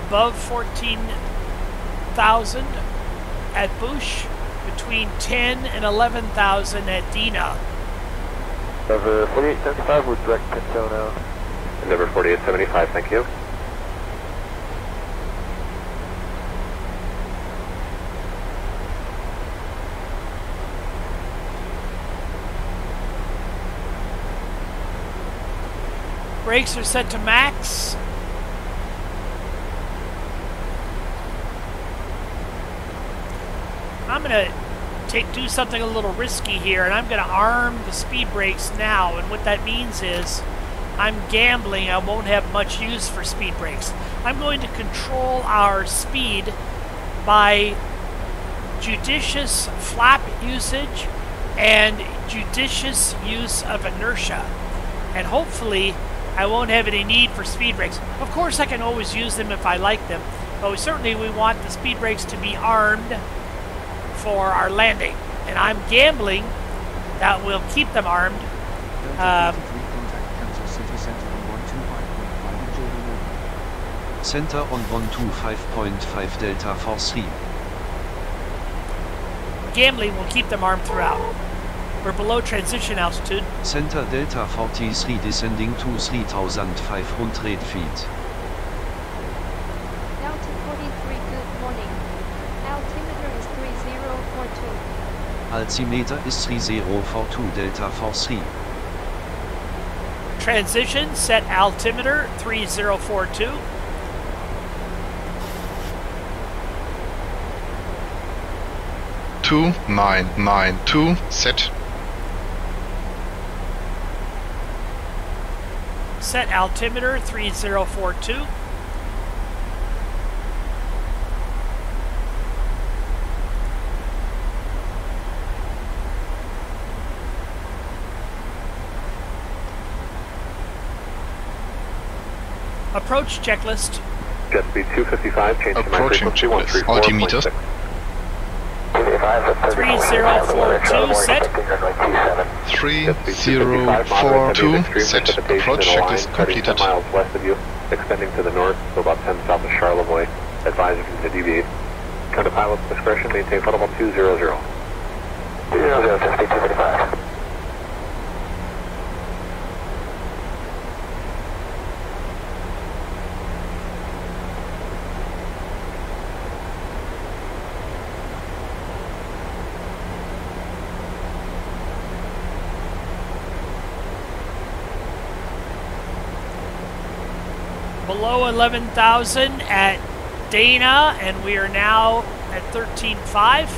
Above 14,000 at Bush, between 10 and 11,000 at Dina. Number uh, 4875 would direct Pinto now. Endeavour 4875, thank you. Brakes are set to max. Going to take do something a little risky here, and I'm going to arm the speed brakes now. And what that means is I'm gambling I won't have much use for speed brakes. I'm going to control our speed by judicious flap usage and judicious use of inertia. And hopefully I won't have any need for speed brakes. Of course I can always use them if I like them, but we certainly we want the speed brakes to be armed for our landing. And I'm gambling that we'll keep them armed. Um, Center on 125.5 Delta 43. Gambling will keep them armed throughout. We're below transition altitude. Center Delta 43 descending to 3,500 feet. Altimeter is 3042 Delta 43. Transition, set altimeter 3042. Two nine nine two set. Set altimeter 3042. Approach checklist. Jet speed 255, change Approaching to my frequency checklist. Altimeter. 3042 set. 3042 set. Approach checklist completed. miles west of you, extending to the north, so about 10 south of Charlevoix. Advise you to deviate. Come to pilot's discretion, maintain flight level 200. 200, 5255. below 11,000 at Dana, and we are now at 13.5.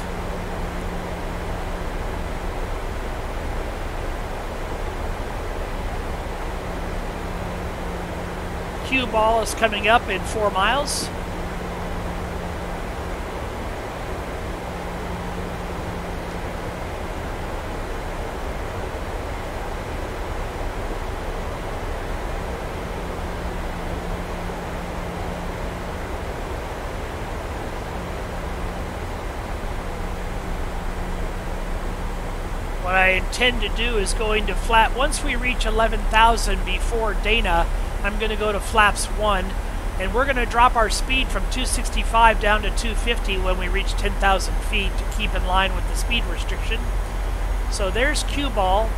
Cue ball is coming up in four miles. Intend to do is going to flat, once we reach 11,000 before Dana, I'm going to go to flaps 1, and we're going to drop our speed from 265 down to 250 when we reach 10,000 feet to keep in line with the speed restriction. So there's cue ball.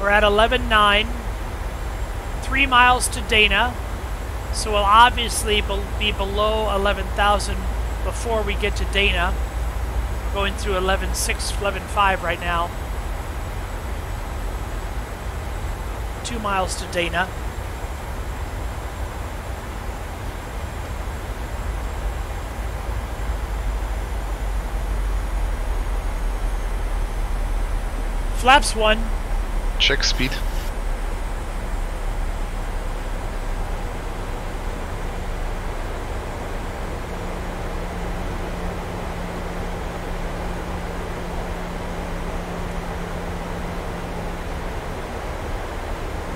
We're at 11.9, three miles to Dana, so we'll obviously be below 11,000 before we get to Dana. Going through 11.6, 11.5 right now. Two miles to Dana. Flaps one. Check speed.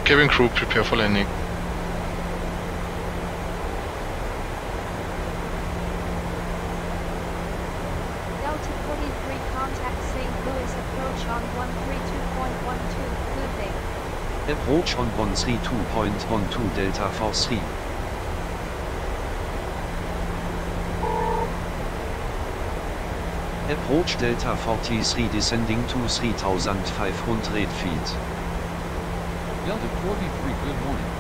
Cabin crew, prepare for landing. Delta 43 contact St. Louis approach on 132.12. Good day. Approach on 132.12 Delta 43. Approach Delta 43 descending to 3500 feet. Delta 43, good morning.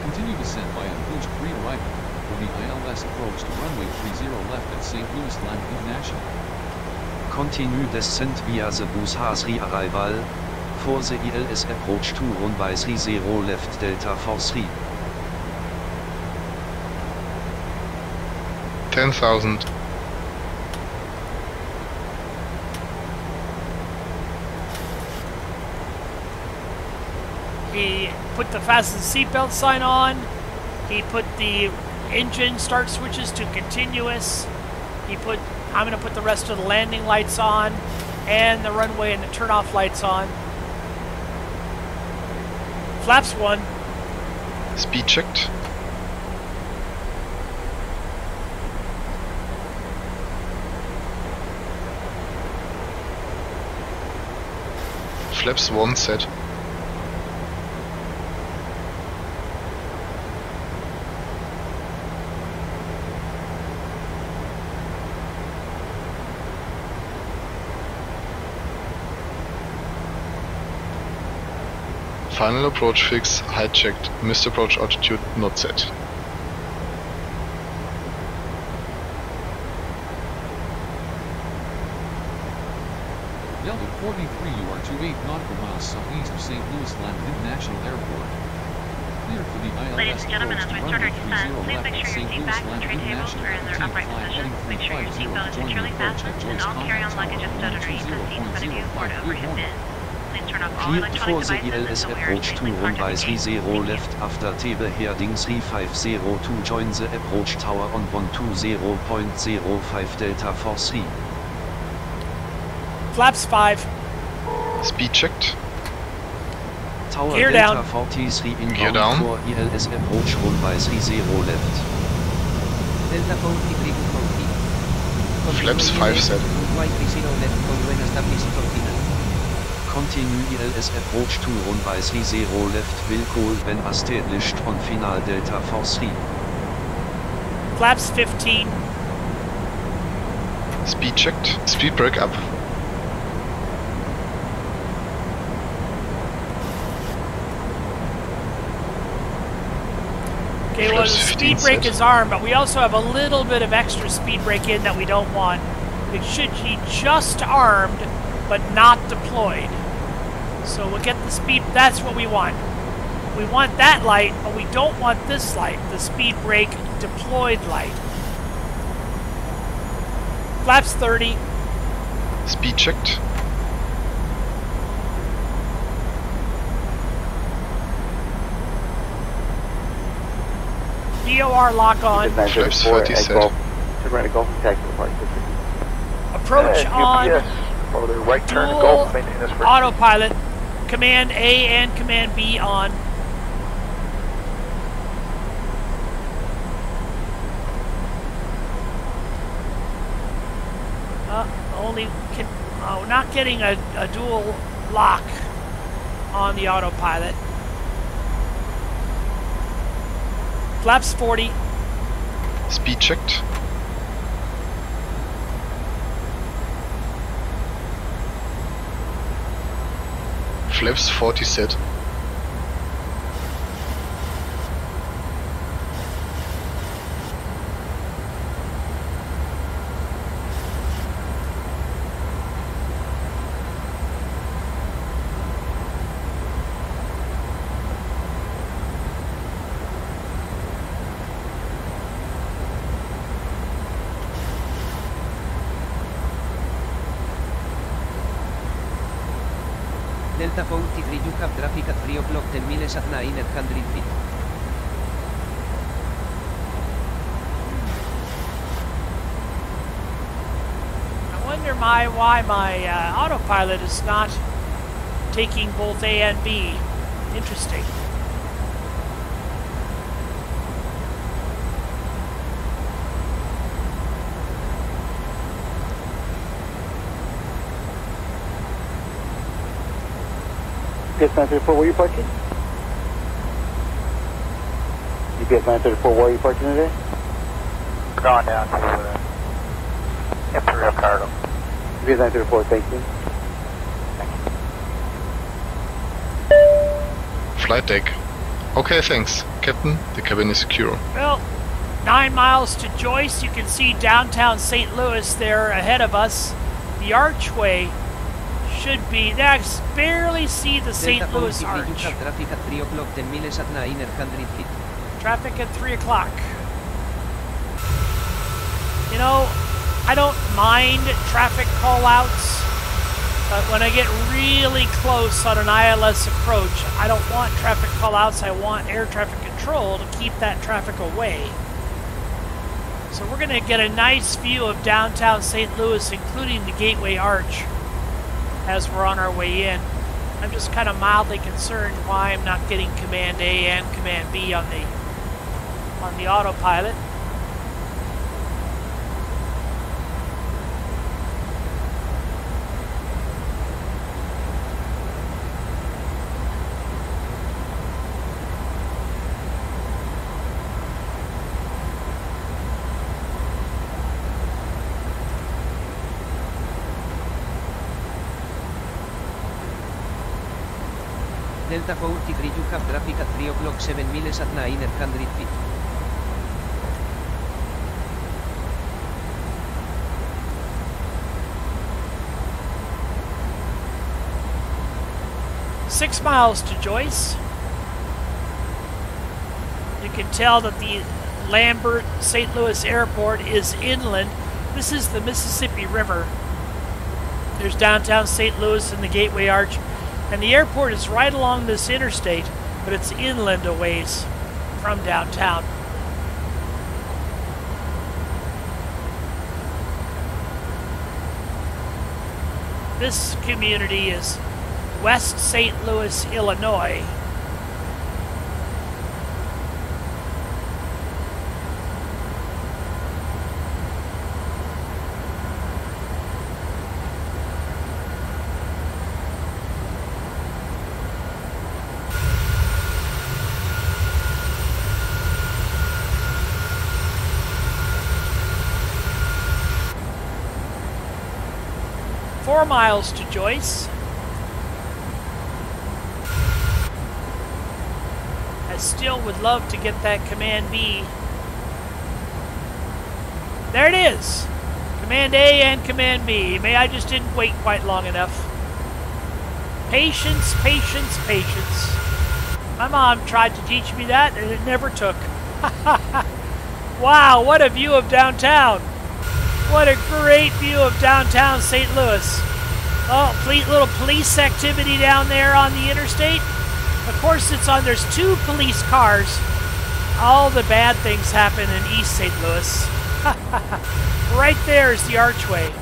Continue descent via boost pre-arrival for the ILS approach to runway 30 left at St. Louis Land International. Continue descent via the Bus 3 arrival for the ILS approach to runway 30 left Delta Force 3. 10,000. Put the fasten seatbelt sign on. He put the engine start switches to continuous. He put, I'm going to put the rest of the landing lights on and the runway and the turnoff lights on. Flaps one. Speed checked. Flaps 1 set. Final approach fix, height checked, missed approach altitude not set. Delta 43, you are 28 nautical miles southeast of St. Louis Lambert International Airport. Cleared for the ILS Ladies and gentlemen, as we start our runway descent, please make sure your St. seat backs and tray tables are in their upright position. Make sure your seatbelt is securely fastened, and all carry-on luggage is stowed underneath the seat in front of you or to over your 10.05. bin. Clear Force ELS approach to room by 30 left after table heading 350 to join the approach tower on 120.05 Delta 4C. E. Flaps 5. Speed checked. Tower Gear Delta down. 43 e in Gear down. for ELS approach room by 30 left. Delta 43 Flaps 5 set. continuous approach to run by 30 left will call when established on final delta for 3. Flaps 15. Speed checked. Speed brake up. Okay, well, the speed brake is armed, but we also have a little bit of extra speed brake in that we don't want. It should be just armed, but not deployed. So we'll get the speed, that's what we want. We want that light, but we don't want this light, the speed brake deployed light. Flaps 30. Speed checked. DOR lock on. Flaps 30 set. Turn right Gulf and taxi Park Approach Uh, on. UPS, follow right turn to Dual Gulf, maintain this for autopilot. Command A and Command B on. Only can, uh, not getting a, a dual lock on the autopilot. Flaps 40. Speed checked. Flaps 40 set. Delta 43 you have traffic at 3 o'clock 10 miles at 900 feet. I wonder my why my uh, autopilot is not taking both A and B. Interesting. UPS 934, where are you parking? UPS 934, where are you parking today? Going down to uh, Imperial Cargo. UPS 934, thank you. Flight deck. Okay, thanks. Captain, the cabin is secure. Well, nine miles to JOICE. You can see downtown St. Louis there ahead of us. The archway should be. There, I barely see the St. Louis 43 arch. traffic at 3 o'clock 10 miles at 900 feet. Traffic at 3 o'clock. You know, I don't mind traffic callouts, but when I get really close on an ILS approach, I don't want traffic callouts. I want air traffic control to keep that traffic away. So we're going to get a nice view of downtown St. Louis, including the Gateway Arch, as we're on our way in. I'm just kind of mildly concerned why I'm not getting Command A and Command B on the on the autopilot. Delta 43 you have traffic at 3 o'clock 7 miles at 900 feet. Six miles to JOICE. You can tell that the Lambert St. Louis Airport is inland. This is the Mississippi River. There's downtown St. Louis and the Gateway Arch. And the airport is right along this interstate, but it's inland a ways from downtown. This community is West St. Louis, Illinois. To JOICE. I still would love to get that Command B. There it is. Command A and Command B. May I just didn't wait quite long enough. Patience, patience, patience. My mom tried to teach me that and it never took. [laughs] wow, what a view of downtown. What a great view of downtown St. Louis. Oh, little police activity down there on the interstate. Of course, it's on. There's two police cars. All the bad things happen in East St. Louis. [laughs] right there is the archway.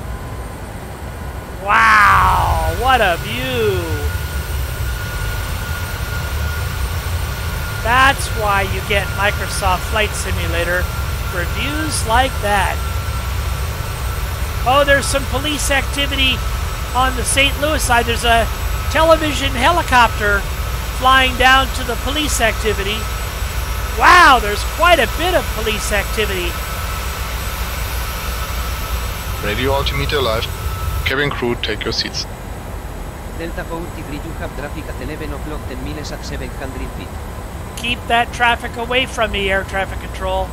Wow, what a view. That's why you get Microsoft Flight Simulator for views like that. Oh, there's some police activity on the St. Louis side. There's a television helicopter flying down to the police activity. Wow, there's quite a bit of police activity. Radio altimeter live. Cabin crew, take your seats. Delta 43 you have traffic at 11 o'clock 10 miles at 700 feet. Keep that traffic away from me, air traffic control.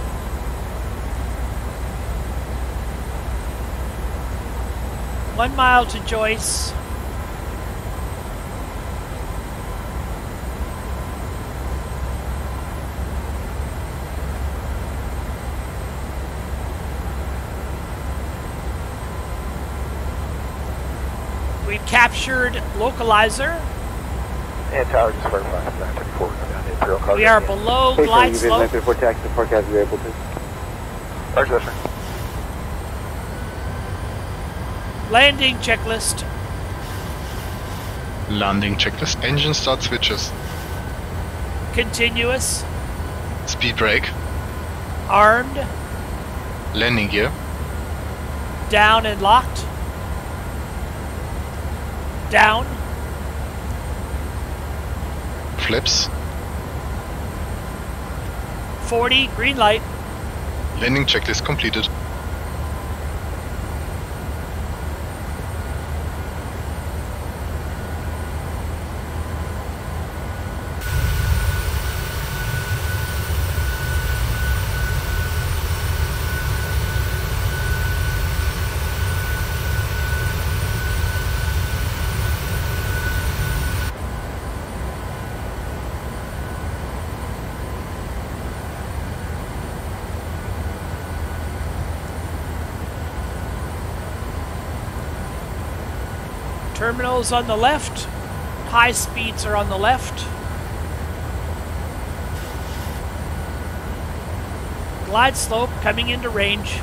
One mile to JOICE. We've captured localizer. And tower just verify 934 down to Imperial Cargo. We are below Hey, sir, glide you've slope. been 934 taxi forecast, you're able to. Roger, sir. Landing checklist. Landing checklist. Engine start switches. Continuous. Speed brake. Armed. Landing gear. Down and locked. Down. Flips. 40. Green light. Landing checklist completed. Terminals on the left. High speeds are on the left. Glide slope coming into range.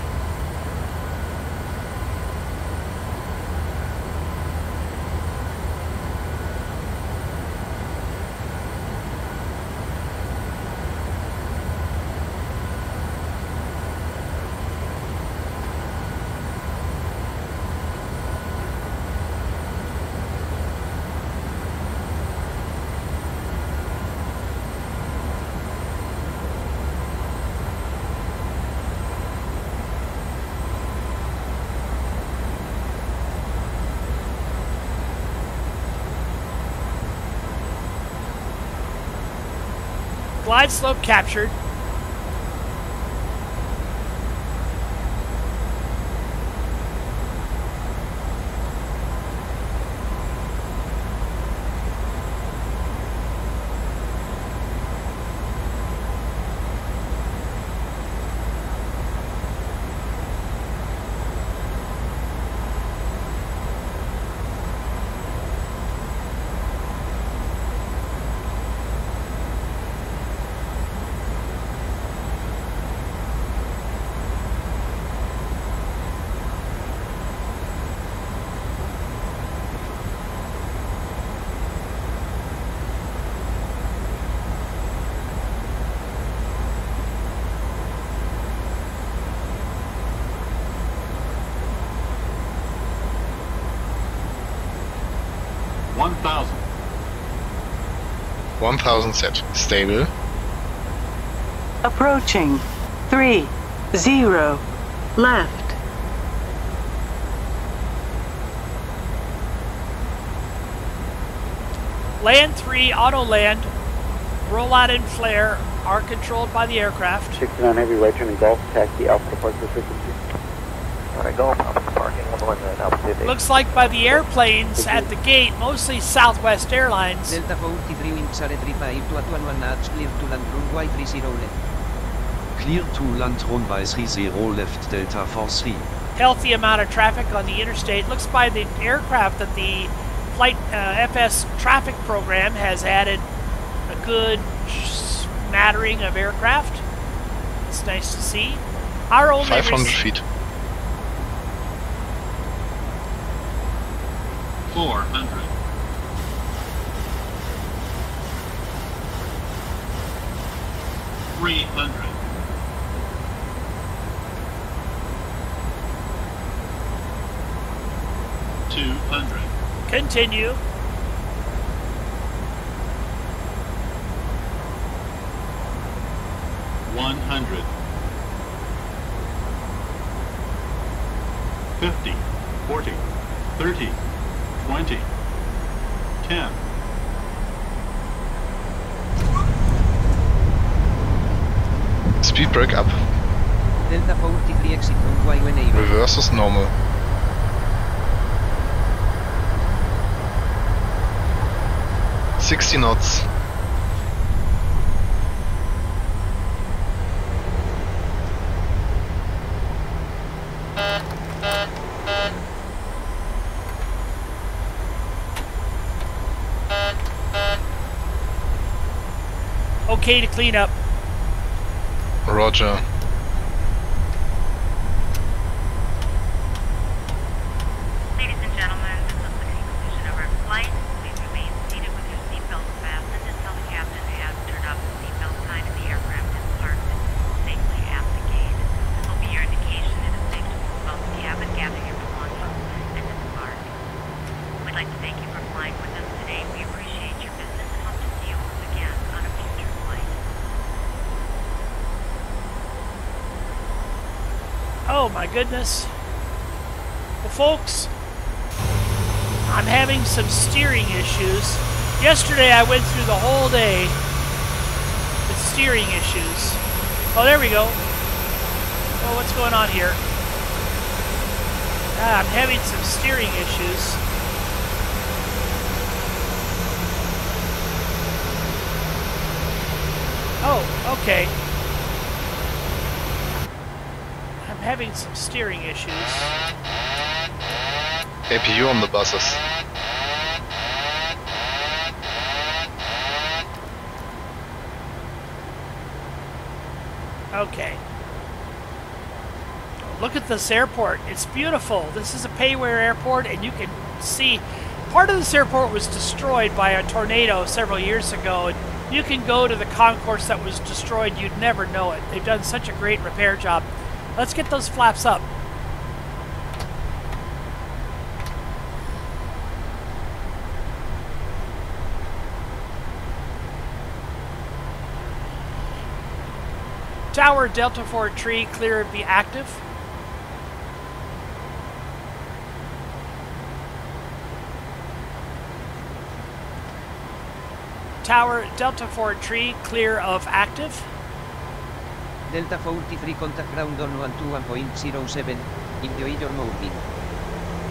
Glide slope captured. One thousand. 1000 set. Stable. Approaching. Three. Zero. Left. Land 3, auto land, rollout and flare are controlled by the aircraft. 69 heavy right turning Golf, taxi Alpha Park for frequency. Alright, Golf, Looks like by the airplanes at the gate, mostly Southwest Airlines. Delta 43 Wing Charlie 35 to Atuan Notch, clear to land runway 30 left. Clear to land runway 30 left Delta 43. Healthy amount of traffic on the interstate. Looks by the aircraft that the flight uh, FS traffic program has added a good smattering of aircraft. It's nice to see. Our only 500 feet. 400. Three hundred. Two hundred. Continue. Okay to clean up. Roger. Goodness. Well, folks, I'm having some steering issues. Yesterday I went through the whole day with steering issues. Oh, there we go. Oh, what's going on here? Ah, I'm having some steering issues. Oh, okay. I'm having some steering issues. APU on the buses. Okay. Look at this airport. It's beautiful. This is a Payware airport, and you can see part of this airport was destroyed by a tornado several years ago. And you can go to the concourse that was destroyed. You'd never know it. They've done such a great repair job. Let's get those flaps up. Tower Delta 4 tree clear be active. Tower Delta 4 tree clear of active. Delta 43 contact ground on 121.07, Indioidor moving.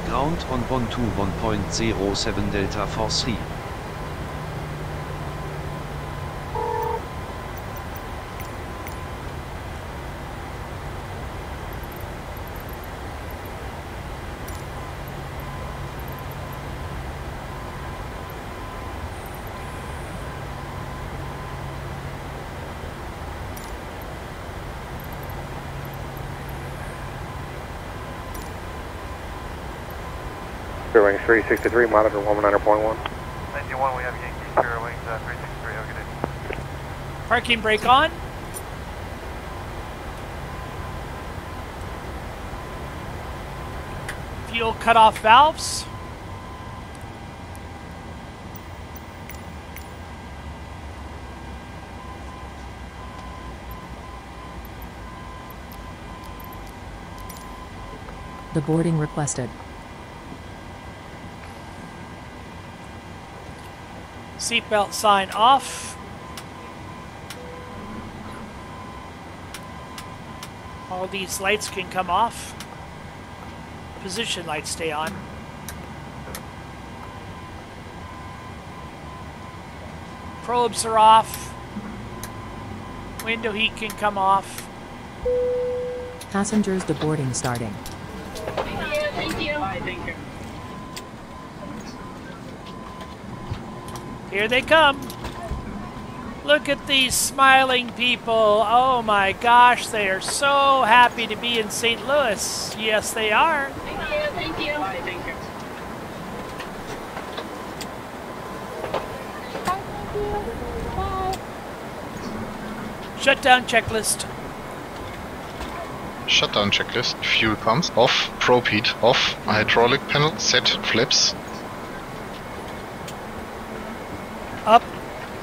Ground on 121.07 Delta 43. Wings 363, monitor 119.1. 91, we have Yankee Clear Wings uh, 363, have a good day. Parking brake on. Fuel cutoff valves. The boarding requested. Seatbelt sign off. All these lights can come off. Position lights stay on. Probes are off. Window heat can come off. Passengers deboarding starting. Here they come. Look at these smiling people. Oh my gosh, they are so happy to be in St. Louis. Yes, they are. Thank you, thank you. Bye, thank you. Shutdown checklist. Shutdown checklist. Fuel pumps off. Probe heat off. Hydraulic panel set. Flaps.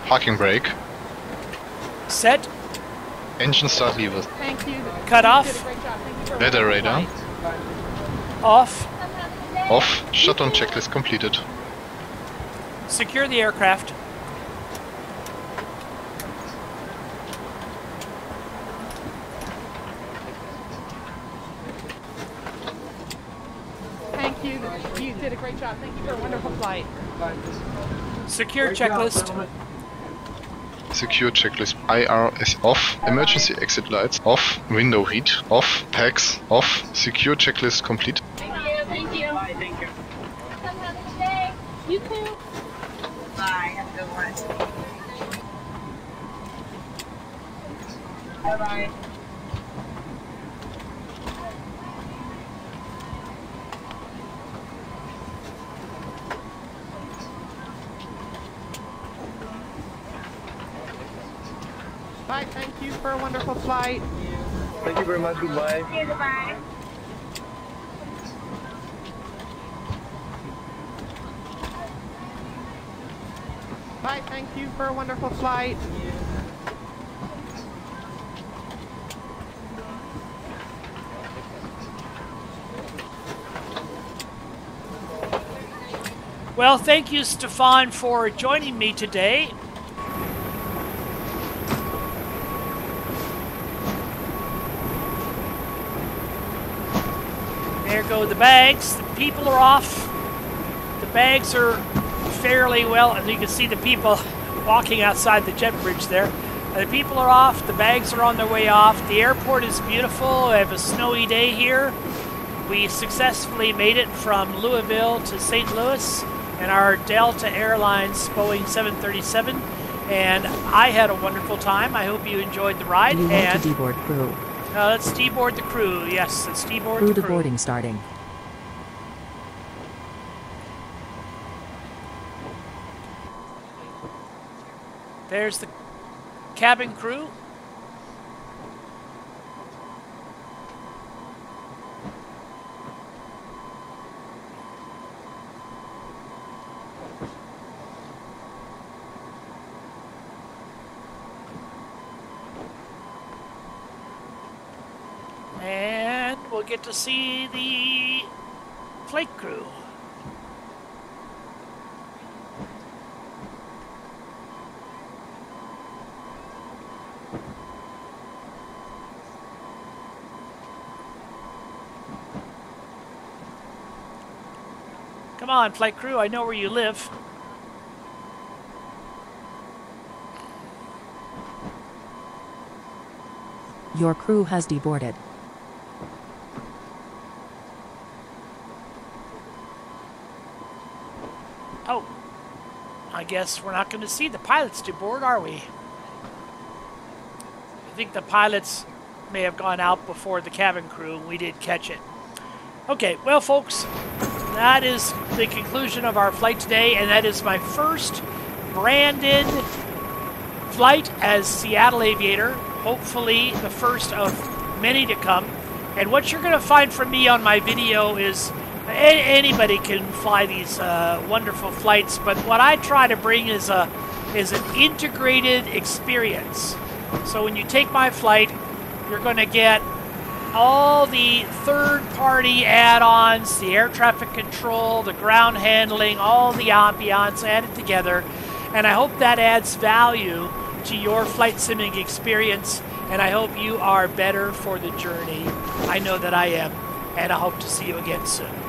Parking brake. Set. Engine start lever. Thank you. Cut You off. did a great job. Thank you for Weather radar. flight. Off. Off. Shutdown checklist completed. Secure the aircraft. Thank you. You did a great job. Thank you for a wonderful flight. Secure checklist. Secure checklist. IR is off. Emergency exit lights off. Window heat off. Packs off. Secure checklist complete. Thank you. Thank you. Bye. Thank you. Have a good day. You too. Bye. Have a good one. Bye bye. Bye. Thank you for a wonderful flight. Thank you very much. Goodbye. Okay, goodbye. Bye. Thank you for a wonderful flight. Well, thank you, Stefan, for joining me today. Go the bags. The people are off. The bags are fairly well, and you can see the people walking outside the jet bridge there. Uh, The people are off. The bags are on their way off. The airport is beautiful. I have a snowy day here. We successfully made it from Louisville to St. Louis in our Delta Airlines Boeing 737, and I had a wonderful time. I hope you enjoyed the ride. You and to deboard crew? Uh, let's deboard the crew. Yes, let's deboard Crew the crew. deboarding starting. There's the cabin crew. And we'll get to see the flight crew. Come on, flight crew, I know where you live. Your crew has deboarded. Guess we're not going to see the pilots deboard, are we? I think the pilots may have gone out before the cabin crew, and we did catch it. Okay, well, folks, that is the conclusion of our flight today, and that is my first branded flight as Seattle Aviator. Hopefully, the first of many to come. And what you're going to find from me on my video is anybody can fly these uh, wonderful flights, but what I try to bring is a is an integrated experience. So when you take my flight, you're going to get all the third-party add-ons, the air traffic control, the ground handling, all the ambiance added together, and I hope that adds value to your flight simming experience. And I hope you are better for the journey. I know that I am, and I hope to see you again soon.